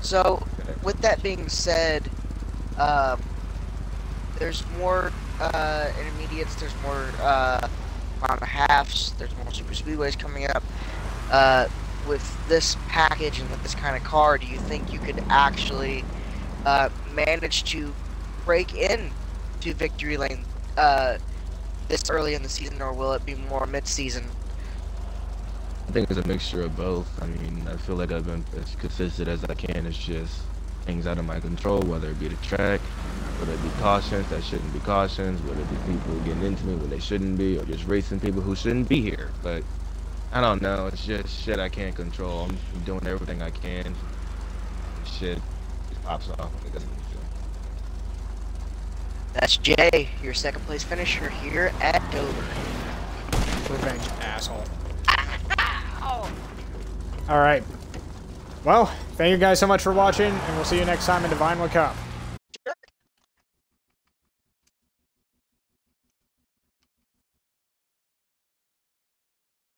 So, with that being said, um, there's more uh, intermediates, there's more uh, a halves, there's more super speedways coming up. Uh, with this package and with this kind of car, do you think you could actually uh, manage to break in to victory lane uh, this early in the season, or will it be more mid-season? I think it's a mixture of both. I mean, I feel like I've been as consistent as I can. It's just things out of my control, whether it be the track, whether it be cautions that shouldn't be cautions, whether it be people getting into me when they shouldn't be, or just racing people who shouldn't be here. But I don't know. It's just shit I can't control. I'm doing everything I can. Shit just pops off. It doesn't. That's Jay, your second place finisher here at Dover. Revenge, asshole. *laughs* Alright. Well, thank you guys so much for watching, and we'll see you next time in the Vinewood Cup.